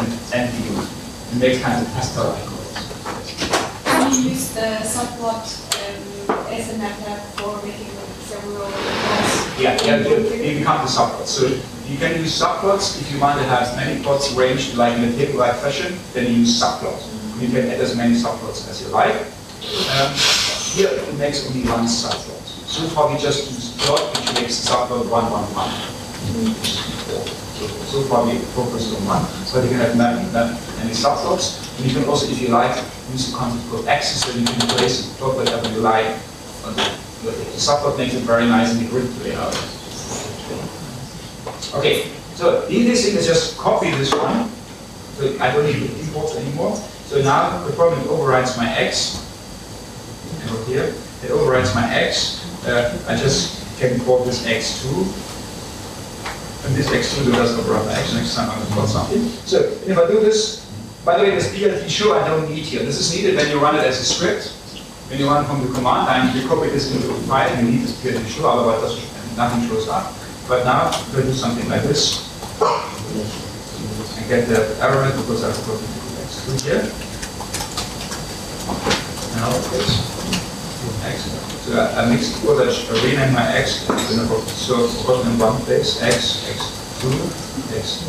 And NPU. It makes kind of pastel icons.
Can you use the subplot um, as a MATLAB for making several plots?
Yeah, yeah, they they become the subplots. So you can use subplots if you want to have many plots arranged like in a table-like fashion, then you use subplots. You can add as many subplots as you like. Um, here it makes only one subplot. So far we just use plot which makes subplot 1, 1, 1. So, so far we focus on one. But you can have many, many subplots. And you can also, if you like, use a concept called axis, then you can place plot whatever you like. The the subplot makes it very nice and grid to lay out. Okay, so easiest thing is just copy this one. So I don't need to import anymore. So now the program overrides my x. Over here, it overrides my x. Uh, I just can import this x2. And this x2 doesn't override my x. Next time I'm going to something. So if I do this, by the way, this PLT show I don't need here. This is needed when you run it as a script. When you run from the command line, you copy this into a file, you need this PLT show, otherwise nothing shows up. But now, I'm going to do something like this. And get the error because I forgot to put x2 here. Now, this. X. So I, I mixed, I sh- uh, I renamed my x, so it was in one place, x, x2, x2.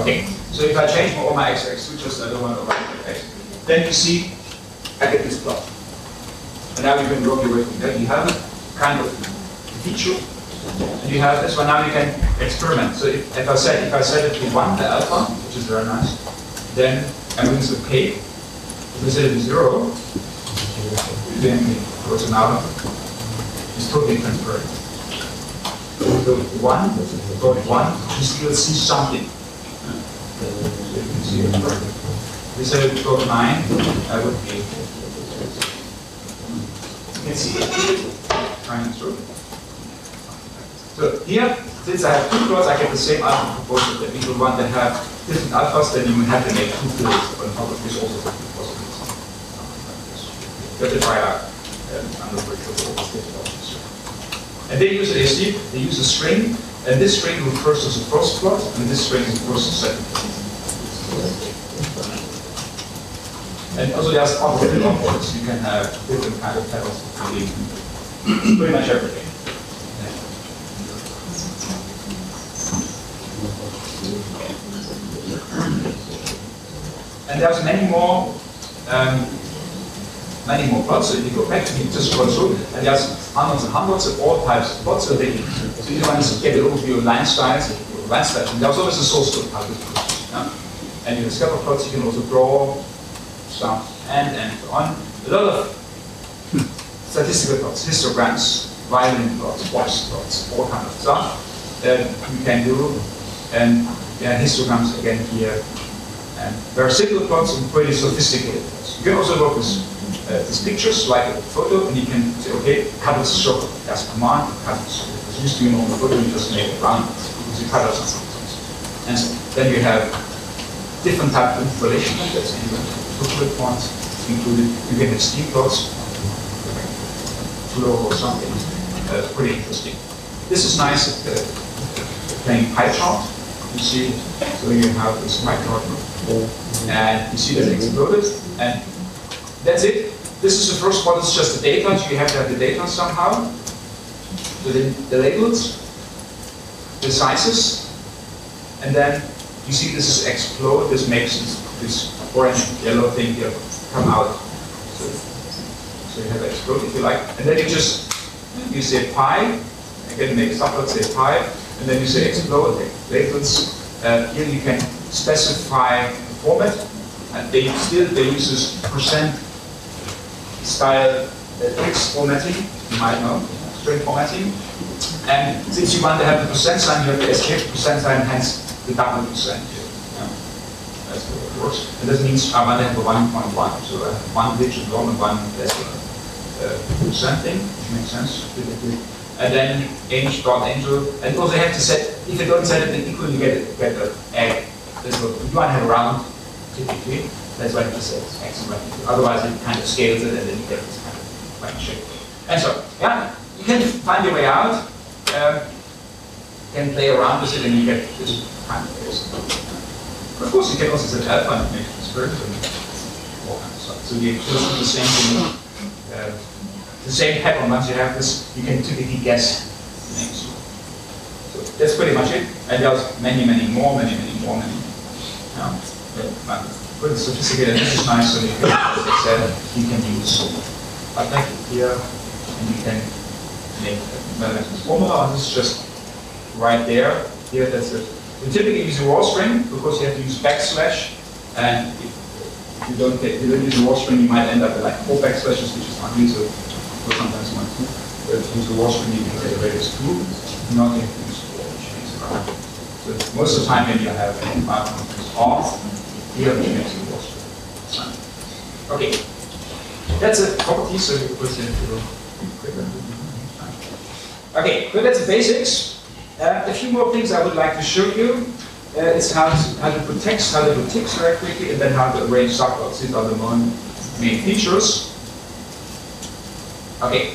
Okay, so if I change all my x, x2, just I don't want to write x, then you see, I get this plot. And now you can work your way from there. You have a kind of feature you have this one, now you can experiment. So if, if I set if I set it to one, the alpha, which is very nice, then everything's okay. If I set it to zero, then it goes now. It's totally transparent. So one, dot one, you still see something. So you can see it perfect. We set it to nine, I would be. You can see it trying through. So here, since I have two plots, I get the same alpha proportion. That we want to have different alphas, then you have to make two fields on top of this also possibilities. That's if I different. And they use a ST, they use a string, and this string refers to the first plot, and this string refers to the second plot. And also there's other fill options, you can have different kind of for pretty much everything. And there's many more, um, many more plots. So if you go back, you just go through, and there's hundreds and hundreds of all types of plots. So, so you want to get an overview of line styles, line styles. And there's always a source code it, yeah? And you discover plots, you can also draw stuff, and, and on. A lot of statistical plots, histograms, violin plots, box plots, all kind of stuff that you can do. And yeah, histograms again here. And there are simple plots and pretty sophisticated plots. You can also work with uh, these pictures, like a photo, and you can say, okay, cut this circle. That's a command, cut this circle. It's used to be a normal photo, you just make it round. So you cut out. And then you have different type of relational that's even booklet fonts included. You can have steam plots, flow or something. Uh, pretty interesting. This is nice uh, playing pie chart. You see, so you have this chart, and you see that exploded, and that's it. This is the first one. It's just the data. So you have to have the data somehow. So the, the labels, the sizes, and then you see this is explode. This makes this, this orange yellow thing here come out. So So you have explode if you like, and then you just, you say pi, again make subplot, say pi, and then you say explode, labels. Uh, here you can specify the format, and they still, they use this percent style uh, text formatting, you might know, string formatting. And since you want to have the percent sign, you have to escape percent sign, hence the double percent. Yeah. That's the way it works. And that means I want to have a 1.1, so uh, one digit long and one decimal uh, percent thing, which makes sense. And then int dot into, and also have to set, if you don't set it, then equal, you get, it- get the egg. That's what, you want to have a round, typically, that's why just set x and equal. Otherwise, it kind of scales it, and then you get this kind of funny shape. And so, yeah, you can find your way out, um, can play around with it, and you get this kind of face. Of course, you can also set alpha and make it square, and all kinds of stuff. So you do the same thing, uh, the same pattern, once you have this, you can typically guess the names. So that's pretty much it. And there's many, many more, many, many more, many. Yeah, but, pretty sophisticated. Nice, so you can, as I said, you can use attack here, and you can make mathematical formula. This is just right there. Here, that's it. We typically use a raw string because you have to use backslash, and if, you don't get, you don't use a raw string, you might end up with like four backslashes, which is ugly. So, so sometimes one two. But if you use a raw string, you can get a radius two. Not if you use So most of the time, when you have environment is off, here it raw string. Okay, that's a property. So you put it into. Okay, so that's the basics. Uh, a few more things I would like to show you. Uh, is how to, how to put text, how to put text very quickly, and then how to arrange subplots. These are the main, main features. Okay,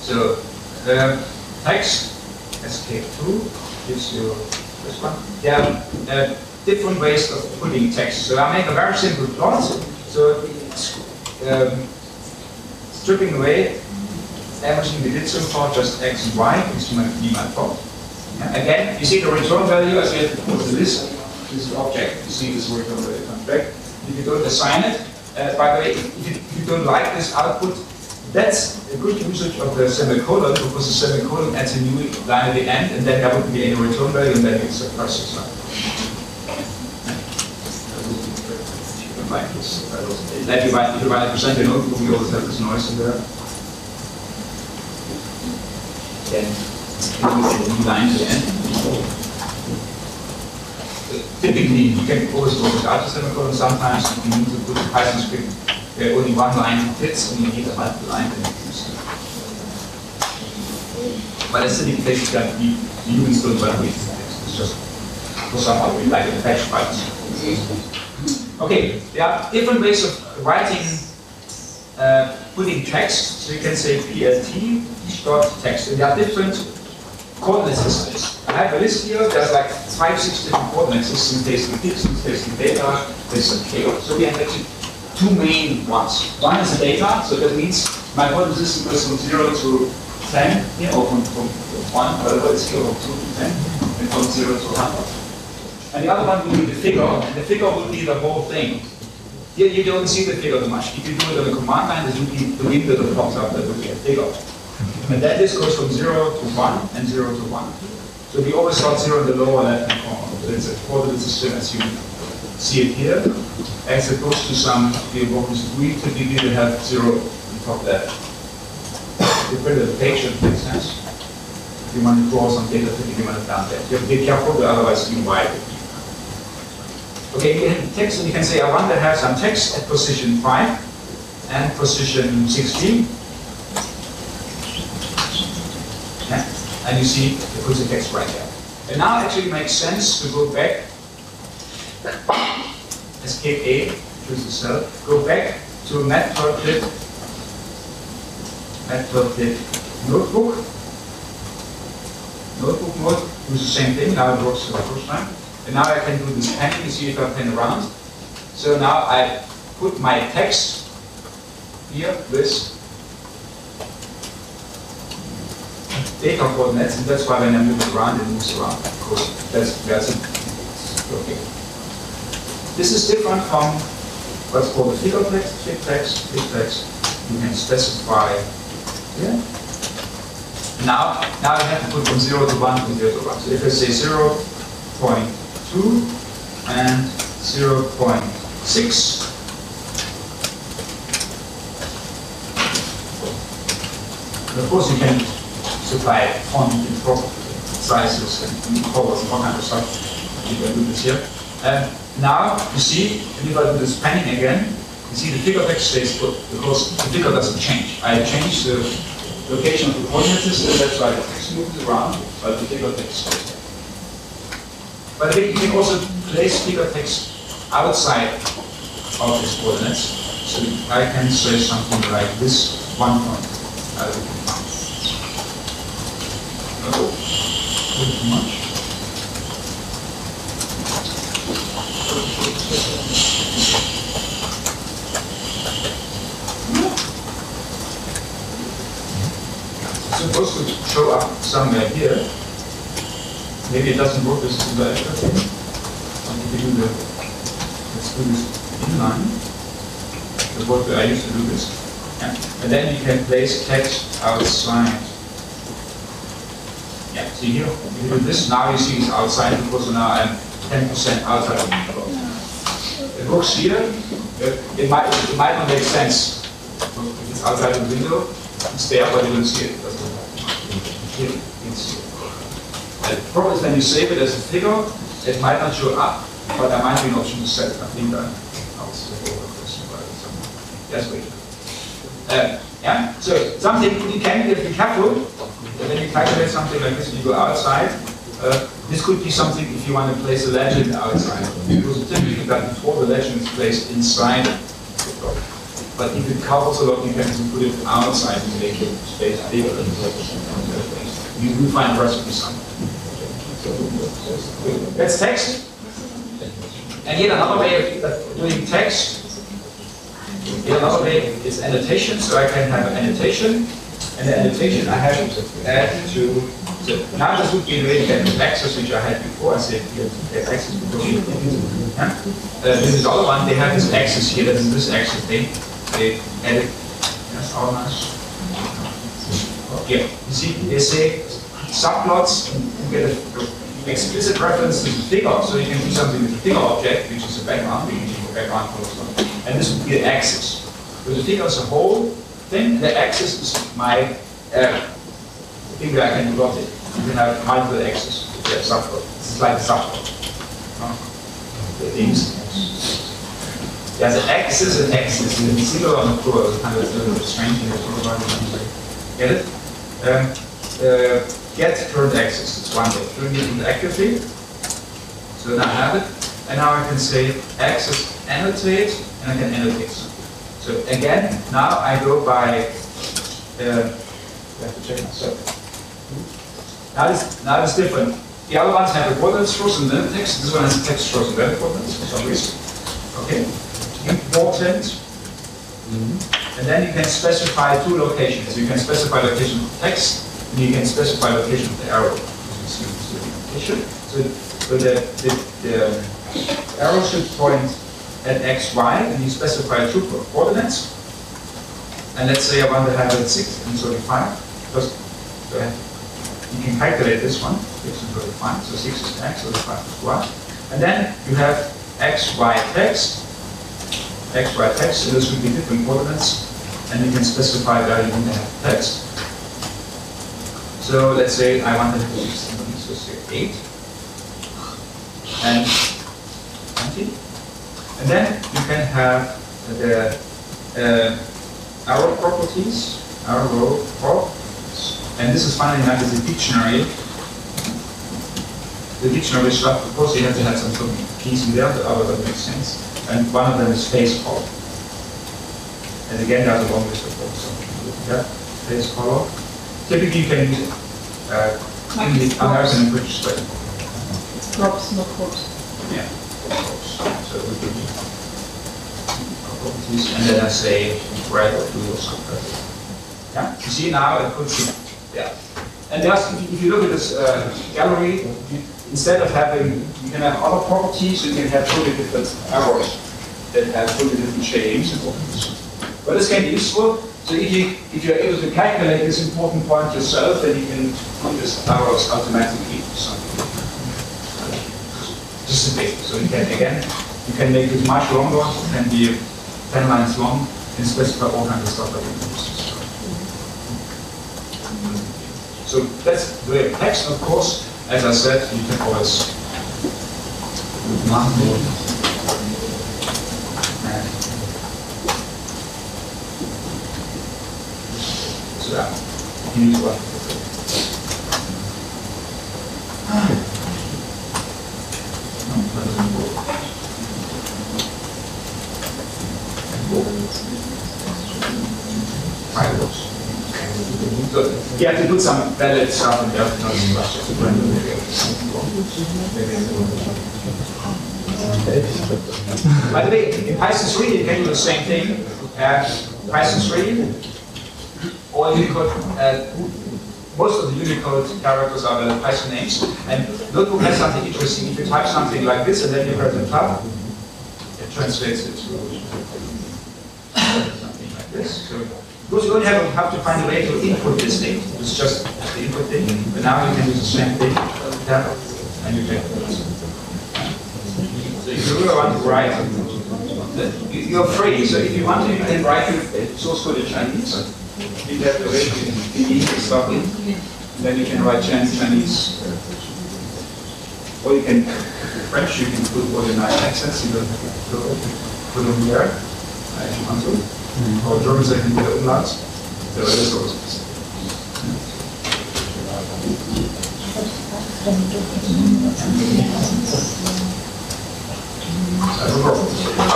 so uh, text SK2 gives you this one. There are uh, different ways of putting text. So I make a very simple plot. So um, stripping away everything we did so far, just x and y, which might be my plot. Again, you see the return value as to put the list. This is object. You see this return value comes back. If you don't assign it, uh, by the way, if you, if you don't like this output, that's a good usage of the semicolon because the semicolon adds a new line at the end, and then there wouldn't be any return value, and then it's a plus line. Like this, If you write, if you write a percent, you know, we always have this noise in there. Then new line to the end. Typically, you can always go without a semicolon. Sometimes you need to put a Python script where only one line fits and you need a multiple line use. But that's the indication that we humans don't read text. It's just for somehow we like a fetch Python. Okay, there are different ways of writing, uh, putting text. So you can say plt dot text. And there are different coordinate systems. I have a list here, there's like five, six different coordinate systems, there's the pixels, there's the data, there's the chaos. So we have actually two main ones. One is the data, so that means my coordinate system goes from 0 to 10, here, or from, from 1, whatever it's here, from 2 to 10, and from 0 to 100. And the other one will be the figure, and the figure will be the whole thing. Here you don't see the figure too much. If you do it on the command line, this will be the window that pops up, that will be a figure. And that this goes from 0 to 1 and 0 to 1. So we always start 0 in the lower left hand corner. So it's a coordinate system as you see it here. As opposed to some variables, we typically will have 0 on top left. You print a page, that makes sense. If you want to draw some data, typically you want it down there. You have to be careful, but otherwise you wide. Okay, you have text, and you can say, I want to have some text at position 5 and position 16. Yeah? And you see it puts the text right there. And now it actually makes sense to go back, escape A, choose the cell, go back to matplotlib, matplotlib notebook, notebook mode, do the same thing, now it works for the first time. And now I can do this panning, you see if I pan around. So now I put my text here with data coordinates, and that's why when I move it around, it moves around. Because that's that's it. Okay. This is different from what's called the figure text, fig text, fig text, you can specify here. Now, now you have to put from 0 to 1 from 0 to 1. So if I say 0 0.2 and 0.6, And of course, you can supply font and proper sizes and colors and all kinds of stuff. You can do this here. And now, you see, if I do this panning again, you see the figure text stays put because the figure doesn't change. I change the location of the coordinate system, that's why text moves around, but the figure text stays. But you can also place figure text outside of these coordinates. So I can say something like this one point. Oh, too much. Supposed to show up somewhere here. Maybe it doesn't work with the you do the, let's do this inline. That's what I used to do this. Yeah. And then you can place text outside. Yeah, see here, you do this, now you see it's outside because now I'm 10% outside of the. It works here, it, might, it might not make sense. If it's outside the window, it's there, but you don't see it. Doesn't Here, you can see it. And the problem is when you save it as a figure, it might not show up, but there might be an option to set it. I think that, it's, um, yes, wait. Uh, yeah, so something you can, you're careful, when you calculate something like this, you go outside, uh, this could be something if you want to place a legend outside. Because typically that before the legend is placed inside the. But if it covers a lot, you can put it outside and make the space bigger. You will find recipe somewhere. That's text. And yet another way of doing text in another way, it's annotation, so I can have an annotation, and the annotation I have to add to, so now this would be the way get access, which I had before, I said to get access because you yeah? uh, This is the other one, they have this axis here, that's this access thing, they added, that's all nice. Yeah, you see, they say subplots, you get an explicit reference to the figure, so you can do something with the figure object, which is a background, we can use a background for stuff and this would be the axis. So the figure as a whole thing, the axis is my uh, thing that I can it. You can have multiple axes, yeah, subplot. It's like a subplot. The things. Yeah, the axis and axis, the singular and the plural, is kind of a little strange in the plural. Get it? Um, uh, get current axis, it's one way. Doing it actively. So now I have it. And now I can say axis annotate and I can annotate. So again, now I go by, uh, I have to check myself. Now it's, now it's different. The other ones have a coordinates first and then text. This one has text first and then coordinates for some reason. Okay. Important. Mm-hmm. And then you can specify two locations. You can specify location of text and you can specify location of the arrow. So, so the, the, the um, arrow should point at x, y, and you specify two coordinates. And let's say I want to have it 6 and 35. Because go ahead. You can calculate this one, 6 and 35. So 6 is x, so five is y. And then you have x, y text, x, y text, so this would be different coordinates. And you can specify where you want to have text. So let's say I want to have 16, so say 8 and 20. And then you can have the uh, arrow properties, arrow properties. And this is finally not as a dictionary. The dictionary stuff, of course, you have to have some keys in there, but other that makes sense. And one of them is face color. And again, there's a long list of those. So, yeah, face color. Typically, you can use it uh, in the American and British way.
Props, no quotes.
Yeah. So it would be properties, and then I say red or blue or something. Yeah, you see now it puts it there. And there's, if you- look at this uh, gallery, instead of having, you can have other properties, you can have totally different arrows that have totally different shapes and properties. But this can be useful, So if you, if you're able to calculate this important point yourself, then you can put this arrows automatically to something. Just a bit, so you can, again, you can make it much longer, it can be 10 lines long, and specify all kinds of stuff that you use. So that's the text, of course, as I said, you can always. So can use one. No, that doesn't work. Fireworks. So you have to put some valid stuff in there, By the way, in Python 3 you can do the same thing. Uh, Python 3, all Unicode, uh, most of the Unicode characters are the Python names. And Notebook has something interesting. If you type something like this and then you press the tab, it translates it something like this. So, because you only have, have to find a way to input this thing. It's just the input thing. But now you can do the same thing. Tab, and you can. So if you really want to write, you- you're free. So if you want to, you can write the source code in Chinese. You have to ease the stuff in. Then you can write Chinese, Chinese. Or you can, French, you can put all the nice accents, you to put them here, if you want to. Or German, they can put umlauts. So it is also.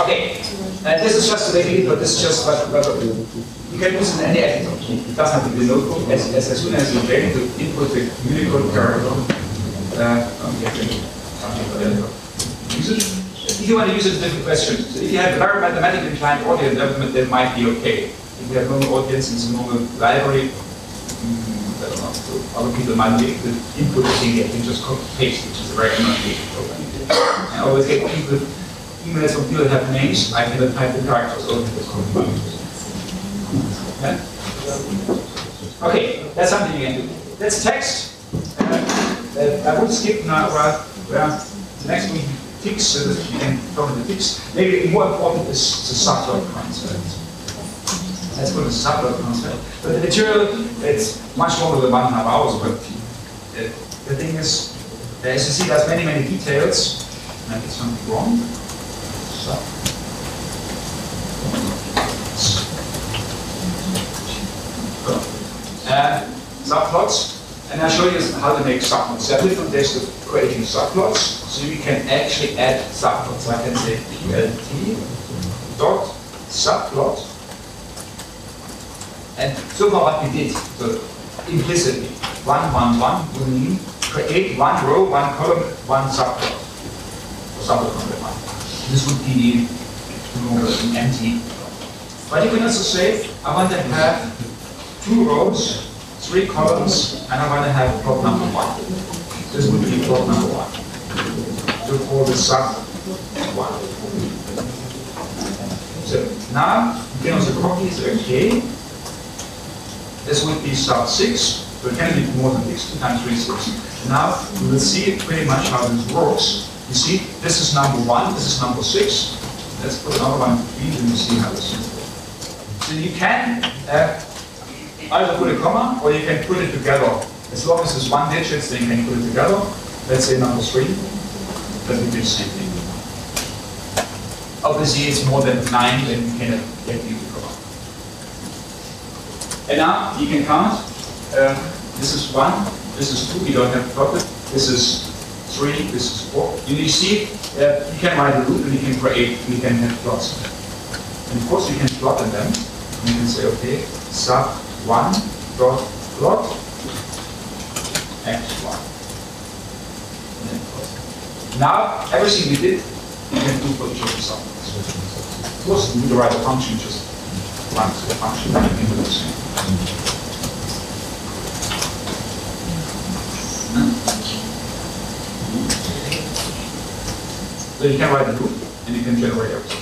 Okay, and this is just the but this is just what, what you can use in any editor. It doesn't have to be notebook. As, as, as soon as you're ready to input the Unicode character, uh, you can. Use it. If you want to use it, it's a different question. So if you have a very mathematically inclined audience, that, might be okay. If you have normal audience in some normal library, mm, I don't know, so other people might be to input thing, they can just copy paste, which is a very complicated program. I always get people, emails from people that have names, I can type the characters over the. Yeah? Okay, that's something you can do. That's text. Uh, uh, I would skip now where the next one ticks, so that you can the ticks. Maybe more important is the subplot concept. Let's put a subplot concept. But the material, it's much longer than one and a half hours, but the, thing is, as you see, there's many, many details. Did something wrong. So. Uh, subplots, and I'll show you how to make subplots. There are different ways of creating subplots, so you can actually add subplots. I can say plt dot subplot, and so far what we did, so implicitly, one, one, one would mean create one row, one column, one subplot, or subplot one. This would be normal empty. But you can also say, I want to have two rows, three columns, and I want to have plot number one. This would be plot number one took call the sum one. So now, you know, the coffee is okay. This would be sub 6, but it can be more than this, 2 times 3 6. Now, we will see pretty much how this works. You see, this is number 1, this is number 6. Let's put another one between and see how this works. So you can uh, either put a comma or you can put it together. As long as it's one digit, then you can put it together. Let's say number 3. Obviously, it's more than 9 when you cannot get you to come And now you can count. Um, this is 1, this is 2, you don't have profit. This is 3, this is 4. And you see, uh, you can write a loop and you can create, you can have plots. And of course, you can plot them. And you can say, okay, sub 1 dot plot x1. Now, everything we did, you can do for each of the. Of course, you need to write a function, just run the function, and you can do the same. So you can write a loop, and you can generate everything.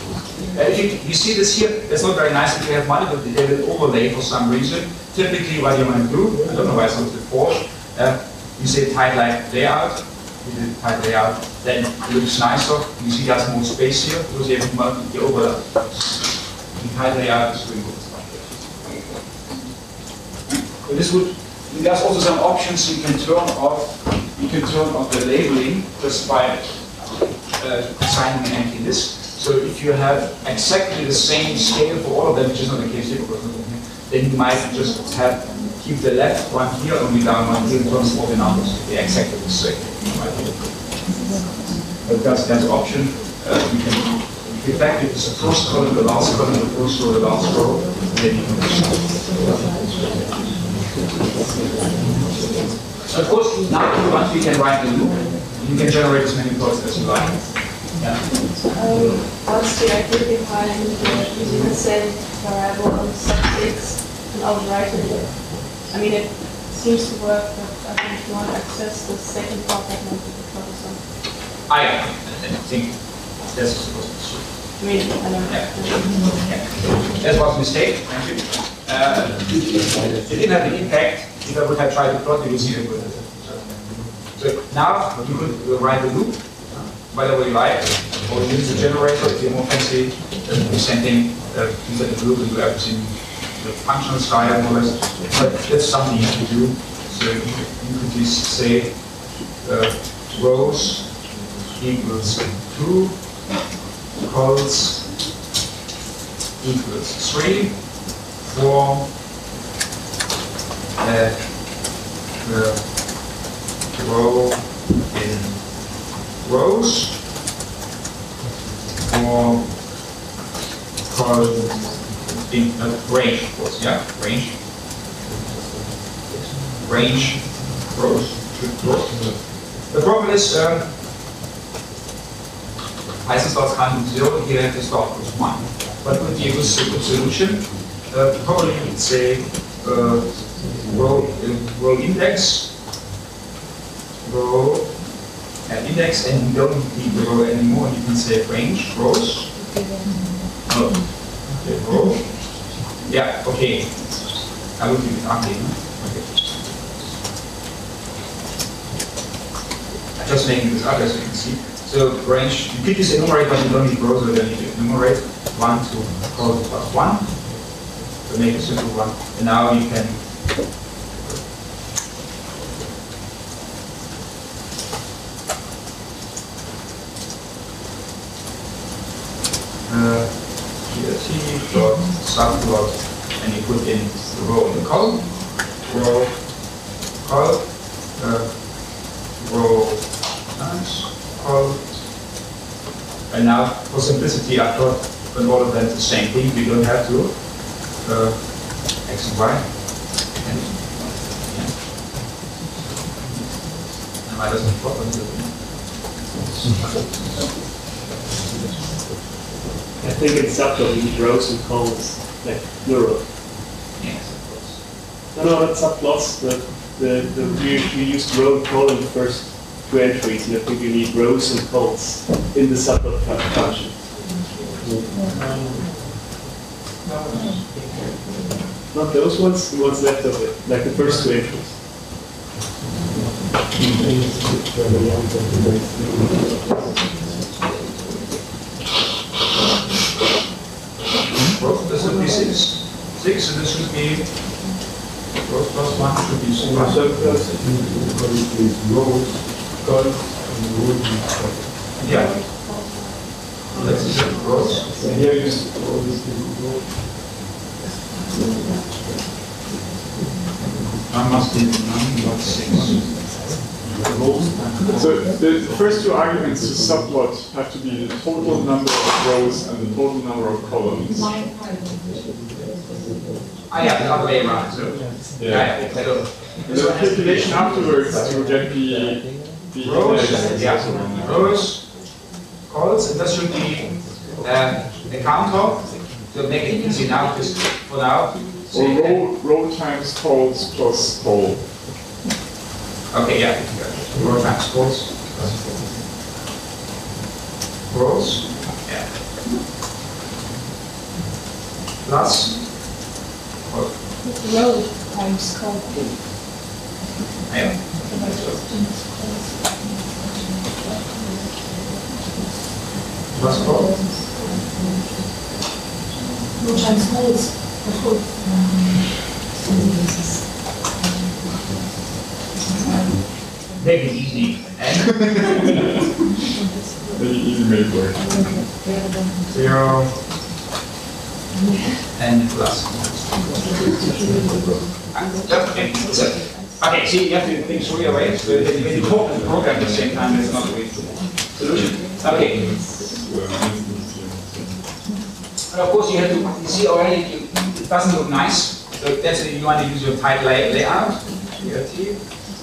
Uh, you, you see this here, it's not very nice if you have multiple, they will overlay for some reason. Typically, what you want to do, I don't know why it's not before, uh, you say tight like layout, do tight layout, then it looks nicer. You see there's more space here because you have multi, overlap. Tight layout is really good. So this would, there's also some options you can turn off. You can turn off the labeling just by uh, assigning an empty list. So if you have exactly the same scale for all of them, which is not the case here, because then you might just have keep the left one here, only down one here, and all the numbers be exactly the same. But that's an option. Uh, you can it's the first column, the last column, the first row, the last row, then you can. Of course, now want, you can write the loop. You can generate as many plots as you like. Yeah.
Um, what's the idea behind uh, using the same variable on sub-6 and overwriting it? I mean, it seems to work, but I think if you want to access the second part, that might be troublesome.
I, I think that's supposed to be.
I mean, I don't know.
That was a mistake, thank you. Uh, It didn't have an impact if I would have tried to plot, the would see it with it. So now you could write the loop, whatever you like, or use the generator if you're more fancy, uh, the same thing, uh, you set the loop and do everything the functional style more or less. But that's something you to do. So you could just say uh, rows equals two, columns equals three, four, uh, the row in rows, or column in uh, range, of yeah, range. Range rows. The problem is, um, Python starts counting zero, here have to start with one. What would be a good, solution? Uh, probably you'd say uh, row, uh, row index, row and index, and you don't need the row anymore. You can say range rows. Okay, row. Yeah, okay. I will give it ugly. Okay. I'm just making this up as you can see. So range, you could use enumerate, but you don't need rows, so then you enumerate. One to call plus one to make a simple one. And now you can uh, plt dot subplot, and you put in the row and the column, row, column, uh, row, times, column. And now, for simplicity, I thought when all of them the same thing, we don't have to uh, x and y. And, yeah. And why doesn't do?
I think in subplot you need rows and columns, like plural.
Yes, of course.
No, no, not subplots, but the, the, you, you used row and column the first two entries, and I think you need rows and columns in the subplot fun- function. Not those ones, the ones left of it, like the first two entries.
Rows, 6, so this would be plus 1 should be so much. Surplus is rows, curls, and rows. Yeah. Let's see the rows.
And here you
see all these things. That must be 9.6.
So the, the first two arguments to subplot have to be the total number of rows and the total number of columns.
Ah, yeah, the other way around, so. Yeah, yeah, so.
And the calculation afterwards to get the, the
Rows,
index.
yeah, rows, columns, and that should be uh, a counter to make it easy now, just for now. So
Or
you can-
row, row times calls plus call.
Okay, yeah, row times calls. Rows, Yeah. Plus,
Road times code.
yeah, plus code.
Road times codes.
Make it easy. And
Very easy made work.
zero and plus. Okay, okay, see, you have to think your ways, so when you talk and program at the same time, it's not a good solution. Okay, and of course you have to, you see already, it doesn't look nice, so that's you want to use your tight lay- layout, plt,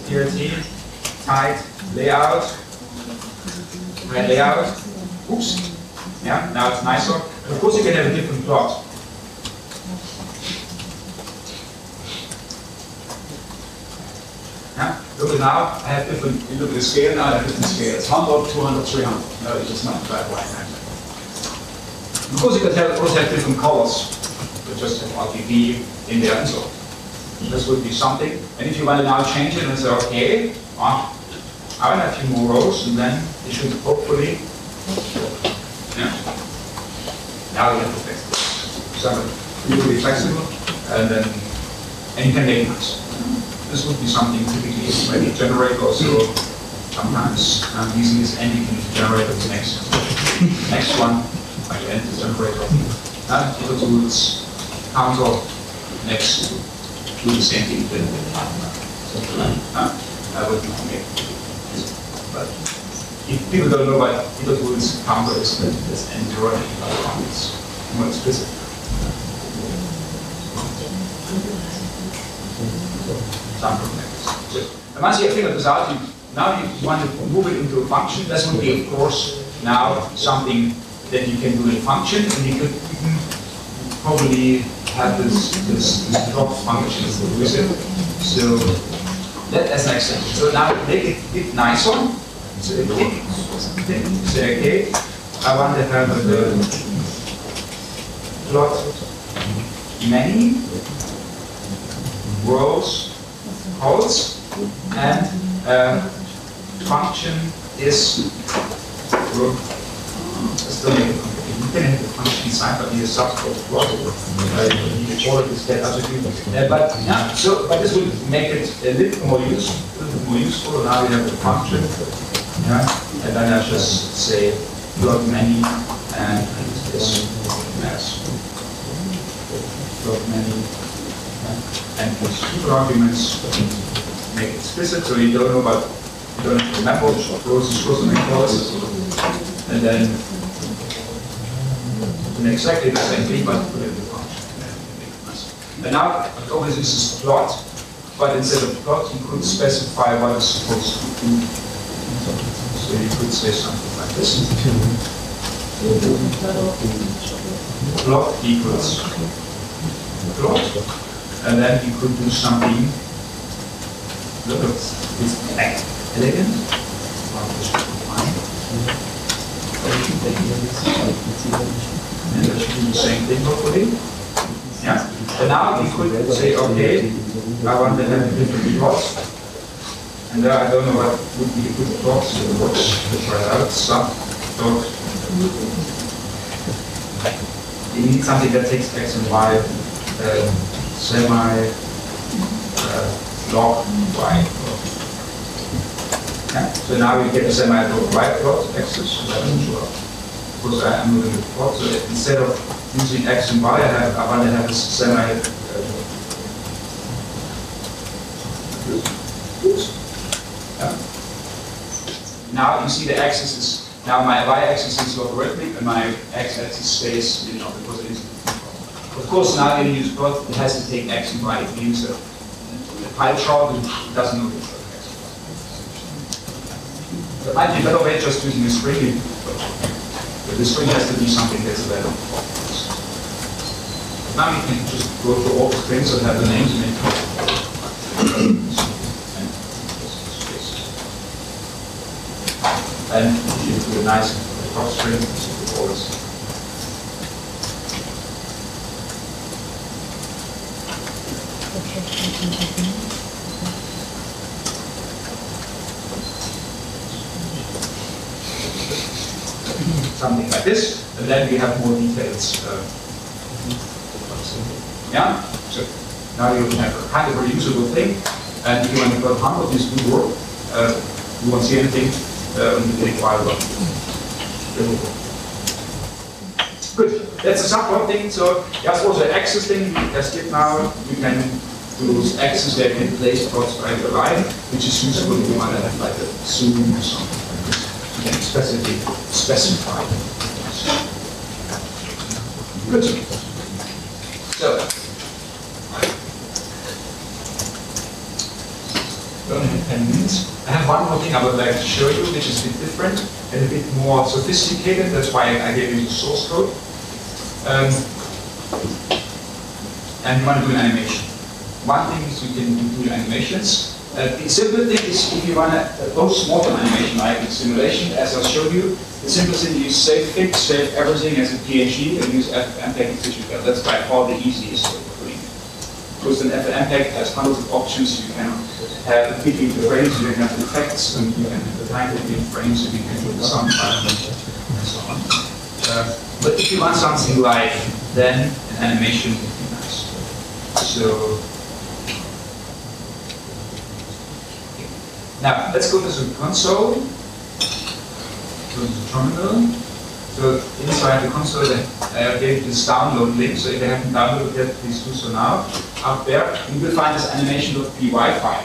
plt, tight layout, right layout, oops, yeah, now it's nicer. Of course you can have a different plot. Look at now, I have different, you look at the scale now, I have different scales, 100, 200, 300, no, it's just not that. Of course, you could have, also have different colors, but just have RGB in there and so. This would be something, and if you want to now change it and say, okay, ah, I want a few more rows, and then it should hopefully, yeah. Now you have to fix this. So, you will be flexible, and then, and you can make nice. This would be something typically maybe generate also sometimes um, using this and you can generate the next next one like end the generator. Uh, itertools counter next do the same thing with the partner. Uh, that would be okay. But if people don't know what itertools counter is, then this end zero and equal comments more explicit. Some. So, and once you have figured this out, you, now you want to move it into a function. This would be, of course, now something that you can do in function, and you could probably have this, this, this drop function with it. So that, that's an example. So now make it a bit nicer. So you say, okay, I want to have the plot many rows, calls, and uh, function is group. Still make it complicated. You can have the function inside, but need a subcode plot. Uh, all of this data absolutely. Uh, but yeah, so but this would make it a little more useful. A little more useful. Now we have the function. Yeah, and then I just say plot many and this mass. Plot many and with super arguments make it explicit so you don't know about you don't remember rows and scores and clauses and then do exactly the same thing but in the function and now it always uses plot but instead of plot you could specify what it's supposed to do. So you could say something like this. Plot equals plot and then you could do something, look at this act elegant. And that should do the same thing hopefully. Yeah. And now you could say, okay, I want to have different plots. And there I don't know what would be a good plot, so try it out. Sub dot. You need something that takes x and y uh, semi uh, log y. Yeah, so now we get a semi log y plot, x is 11, sure. Of course, I am moving the plot, so instead of using x and y, I have, I want to have a semi. Uh, yeah. Now you see the axis is, now my y-axis is logarithmic and my x-axis stays, you know, because of course, now when you use both, it has to take x and y. If you use a, a pie chart, it doesn't know which it might be better way just using a string. But the string has to be something that's available. Now we can just go through all the strings that have the names in it. And you do a nice top string, all this. Something like this, and then we have more details. uh, Yeah, so now you have a kind of reusable thing, and if you want to put 100 this would work. Uh, you won't see anything uh, it will work. Good, that's a subplot thing, so there's also an axis thing, we tested now, you can do axes that can place plots right the line, which is useful if you want to have like a zoom or something. You can specifically specify. Good. So, we only have 10 minutes. I have one more thing I would like to show you, which is a bit different and a bit more sophisticated. That's why I gave you the source code. Um, and you want to do an animation. One thing is you can do animations. Uh, the simple thing is if you want a, uh, post-mortem animation, like in simulation, as I showed you, the simple thing is savefig, save everything as a PNG, and use tissue file. That's by far the easiest way of doing it. Because an FFmpeg has hundreds of options. You can have between the frames, you can have effects, and you can have the time between frames, you can do the sound and so on. Uh, but if you want something like then an animation would be nice. So now let's go to the console, to the terminal. So inside the console, I gave this download link. So if you haven't downloaded yet, please do so now. Up there, you will find this animation of animation.py file.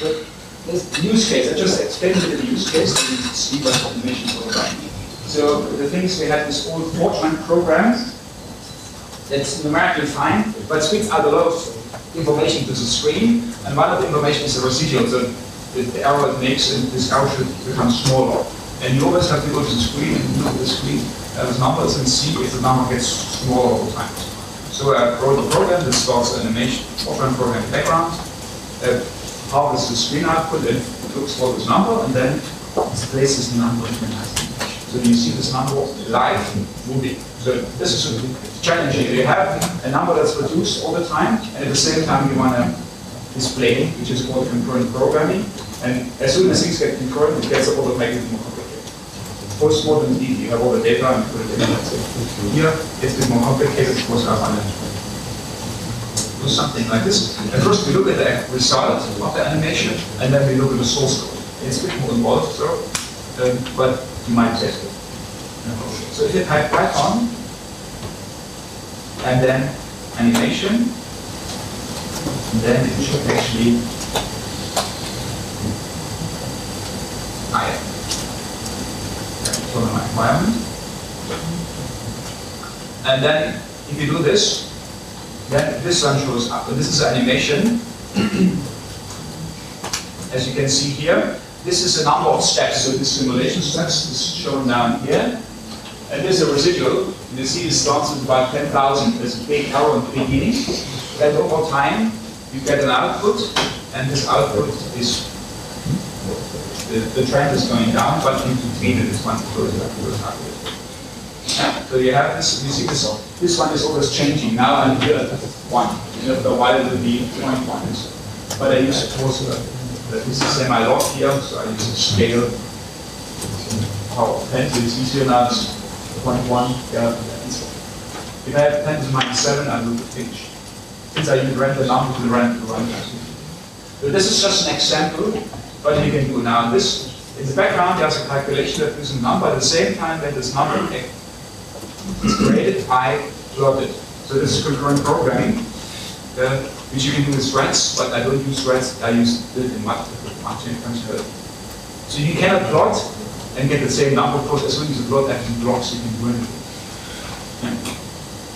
But this use case, I just explained a bit the use case, and you see what animation about. So the thing is, we had this old Fortran program that's numerically fine, but spits out a lot of information to the screen, and one of the information is the residual, so the, the error it makes, and this error should become smaller. And you always have to go to the screen and look at the screen uh, with numbers and see if the number gets smaller over time. So I wrote a program that starts an animation, Fortran program background, uh, harvests the screen output and looks for this number, and then it places the number a nice animation. So you see this number live moving. So this is challenging. You have a number that's produced all the time, and at the same time you want to display, which is called concurrent programming. And as soon as things get concurrent, it gets a lot of automatically more complicated. Post-mortem is easy. You have all the data and put it in. That's it. Here, it's a bit more complicated I want to do something like this. At first, we look at the result of the animation, and then we look at the source code. It's a bit more involved, so, um, but you might test it. So if you type Python, and then animation, then it should actually higher. From my. And then if you do this, then this one shows up. And this is an animation. As you can see here, this is a number of steps. So the simulation steps is shown down here. And there's a residual. You see it starts with about 10,000. There's a big arrow in the beginning. Then over time, you get an output, and this output is, the, the trend is going down, but in between it is one goes up, goes up. Yeah, so you have this, you see this, this one is always changing. Now I'm here at one. You know, a while it will be 0.1. so- But I use uh, this is semi-log here, so I use a scale. How pencil is easier now, it's 0.1, yeah. If I have 10 to the minus 7, I will finish. Since I use random number to the to random. So this is just an example, what you can do now. This, in the background, there's a calculation that gives a number at the same time that this number is created, I plot it. So this is concurrent programming, uh, which you can do with threads, but I don't use threads, I use built-in transfer. So you cannot plot and get the same number, because as soon as you plot actually blocks, you can do anything. Yeah.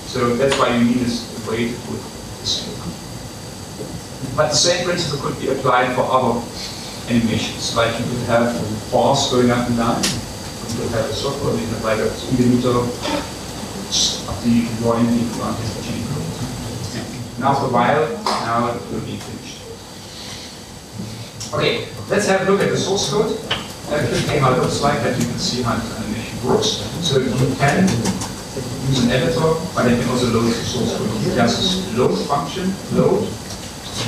So that's why you need this way to put the. But the same principle could be applied for other animations, like you could have bars going up and down, you could have a circle, you could have like a three meter, after you can anything you want to change code. Now for a while, now it will be finished. Okay, let's have a look at the source code. Everything how it looks like, that you can see how the animation works. So you can use an editor, but you can also load the source code. There's a load function, load,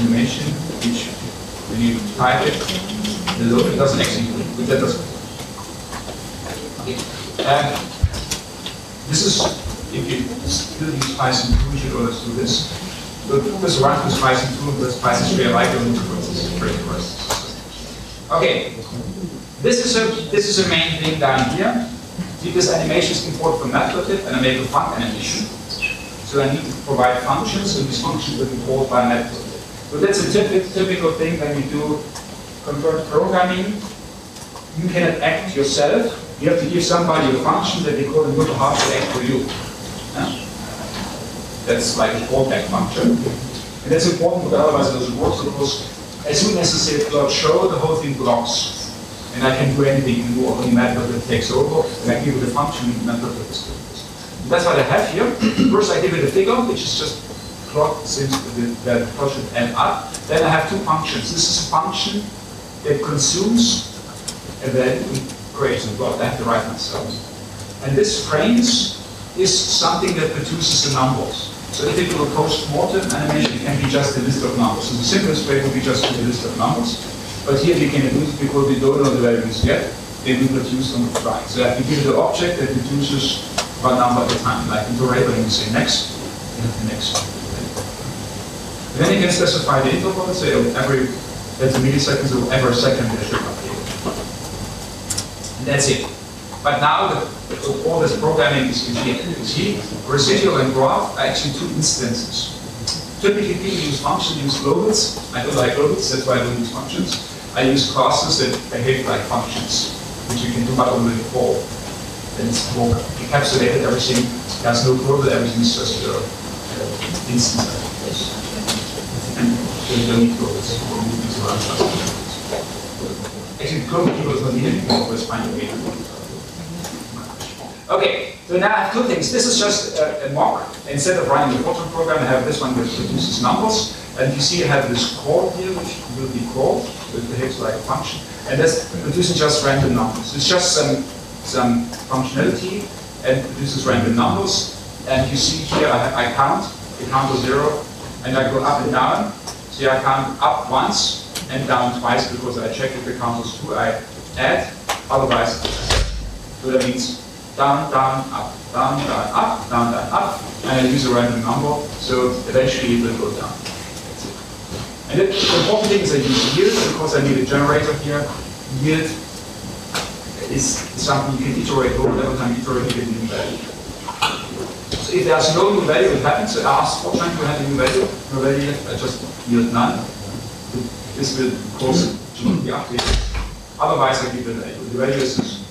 animation, which when you type it, the load it doesn't actually, that doesn't. Okay. Um, this is, if you still use Python 2, you should always do this. But this run with Python 2, this Python 3, I like only to put this pretty first. Okay, this is a this is a main thing down here. See, this animation is imported from Matplotlib, and I make a func animation. So I need to provide functions, and these functions will be called by Matplotlib. So that's a typical typical thing when you do convert programming. You cannot act yourself. You have to give somebody a function that they call a little half to act for you. Yeah? That's like a callback function. And that's important, but otherwise it doesn't work because as soon as I say dot show, the whole thing blocks. And I can do anything, can do only method that takes over, and I give it a function method that is. And that's what I have here. First I give it a figure, which is just plot since the, the plot should end up. Then I have two functions. This is a function that consumes a value creates a plot. I have to write myself. And this frames is something that produces the numbers. So if it were post-mortem animation, it can be just a list of numbers. So the simplest way would be just a list of numbers. But here we can use it because we don't know the values yet. They will produce the fly. So I have to give it an object that produces one number at a time. Like iterator, and you say next, and the next. And then you can specify the interval, say every, that's a millisecond, so every second there should update. And that's it. But now the, the, all this programming is in here. You see, residual and graph are actually two instances. Typically people use functions, use globals. I don't like globals, that's why I don't use functions. I use classes that behave like functions, which you can do by only call. Then it's more encapsulated everything. There's no global, everything is just uh, uh, instance. And you don't need globals. Actually, global keyboards don't need but it's fine to Okay, so now I have two things. This is just a, a, mock. Instead of running the Fortran program, I have this one which produces numbers. And you see I have this call here, which will be called. It behaves like a function. And this produces just random numbers. It's just some, some functionality and produces random numbers. And you see here I, I count, I count to zero, and I go up and down. See, I count up once and down twice because I check if the count is true. I add, otherwise, so that means down, down, up, down, down, up, down, down, up, and I use a random number, so eventually it will go down. The important thing is I use yield because I need a generator here. Yield is something you can iterate over every time you iterate you get a new value. So if there's no new value, it happens. So I ask for trying to have a new value. No value, I just yield none. This will cause it to be updated. Otherwise, I give the value. The value is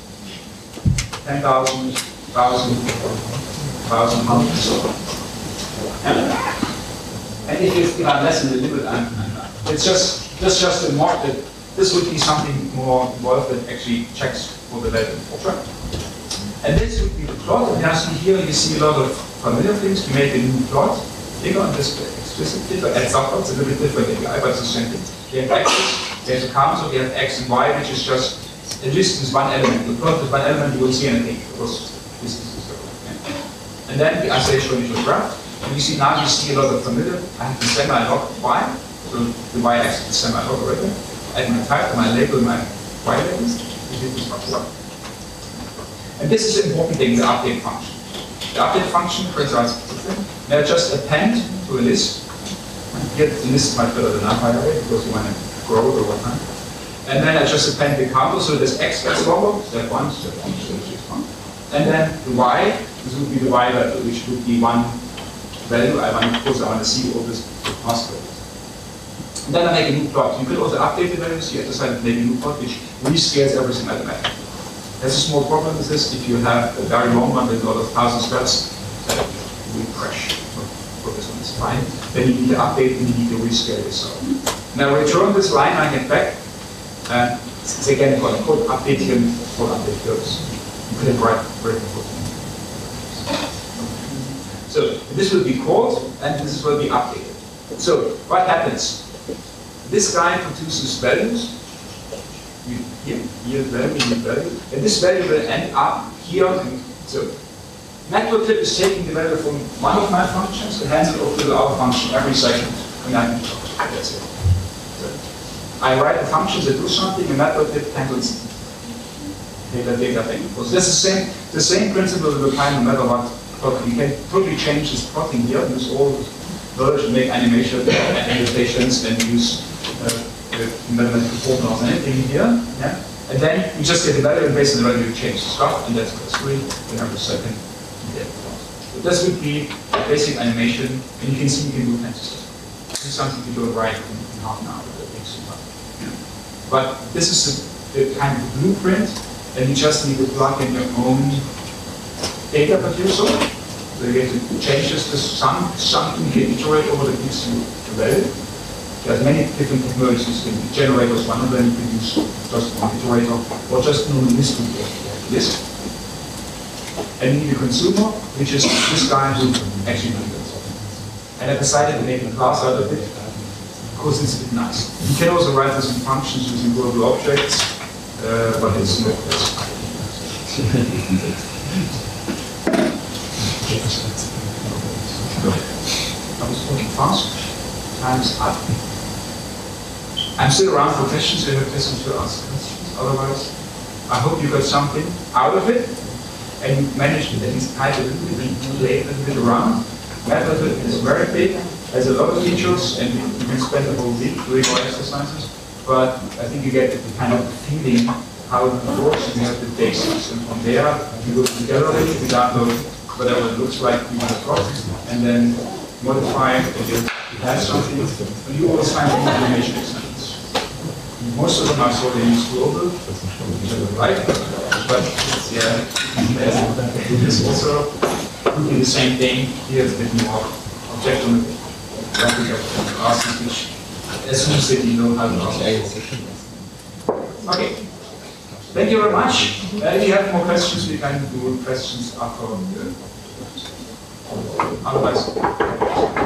10,000, 1,000, 1,000, 100, so on. And if if I'm less than the limit, I'm, it's just, just just a mark that this would be something more involved that actually checks for the value for sure. And this would be the plot. And as you here you see a lot of familiar things. You make a new plot. Bigger on this explicit figure, add subplots, a little bit different API, but it's the same thing. We have axis, there's a counter, we have x and y, which is just a distance one element. The plot is one element, you will see anything because distance is the. And then I say show you the graph. And you see now you see a lot of familiar. I have the semi-log y, so the y-axis is semi-log already. Add my type, my label, my y labels. And this is an important thing, the update function. The update function provides now just append to a list. Here the list is much better than that, by the way, because you want to grow it over time. And then I just append the counter, so this x gets longer, step one, step one, step one. And then the y, this would be the y value, which would be one value. I want, of course, I want to see all this possible. And then I make a new plot. You could also update the values. You decided to make a new plot, which rescales everything automatically. There's a small problem with this. If you have a very long one with a lot of thousand steps, that will crash. So this one is fine. Then you need to update and you need to rescale yourself. Now return this line I get back. And it's again the code update here for update goes. You could have write very So this will be called and this will be updated. So what happens? This guy produces values you, here, yield value, yield value, and this value will end up here. So, matplotlib is taking the value from one of my functions and hands it over to the other function every second. I can that's it. So, I write the functions that do something, and matplotlib handles data data thing. Because that's the same the same principle will apply no matter what plotting. You can totally change this plotting here, use all version, make animation and annotations, and use the mathematical formulas and here. Yeah? And then you just get the value and based on the value you change the stuff, and that's that's great. You have the second there. So this would be a basic animation, and you can see you can do fancy stuff. This is something you do right in, in half an hour. That takes time. Yeah. But this is the kind of blueprint, and you just need to plug in your own data producer. So you get to change this to some, something here, iterate over the gives you the. There's many different can generate as one of them, you can use just one iterator, or just normal list like this. And you need a consumer, which is this guy who actually does it. And I decided to make a class out of it, because it's a bit nice. You can also write this in functions using global objects, uh, but it's not this. I was talking fast. Time's up. I'm still around for questions. If you have questions, to ask questions. Otherwise, I hope you got something out of it and you managed to at least type a little bit, play a little bit around. Method is very big, has a lot of features, and you can spend the whole week doing more exercises. But I think you get the kind of feeling how it works, and you have the basics. And from there, you go to the gallery, you download whatever it looks like you want to plot, and then modify it, you have something. And you always find the information. Most of them are sort of use global, right, but yeah, it's also could be the same thing. Here's a bit more object on the topic of classes, which as soon as you know how to ask. Okay. Thank you very much. Uh, if you have more questions, we can do questions after. Otherwise.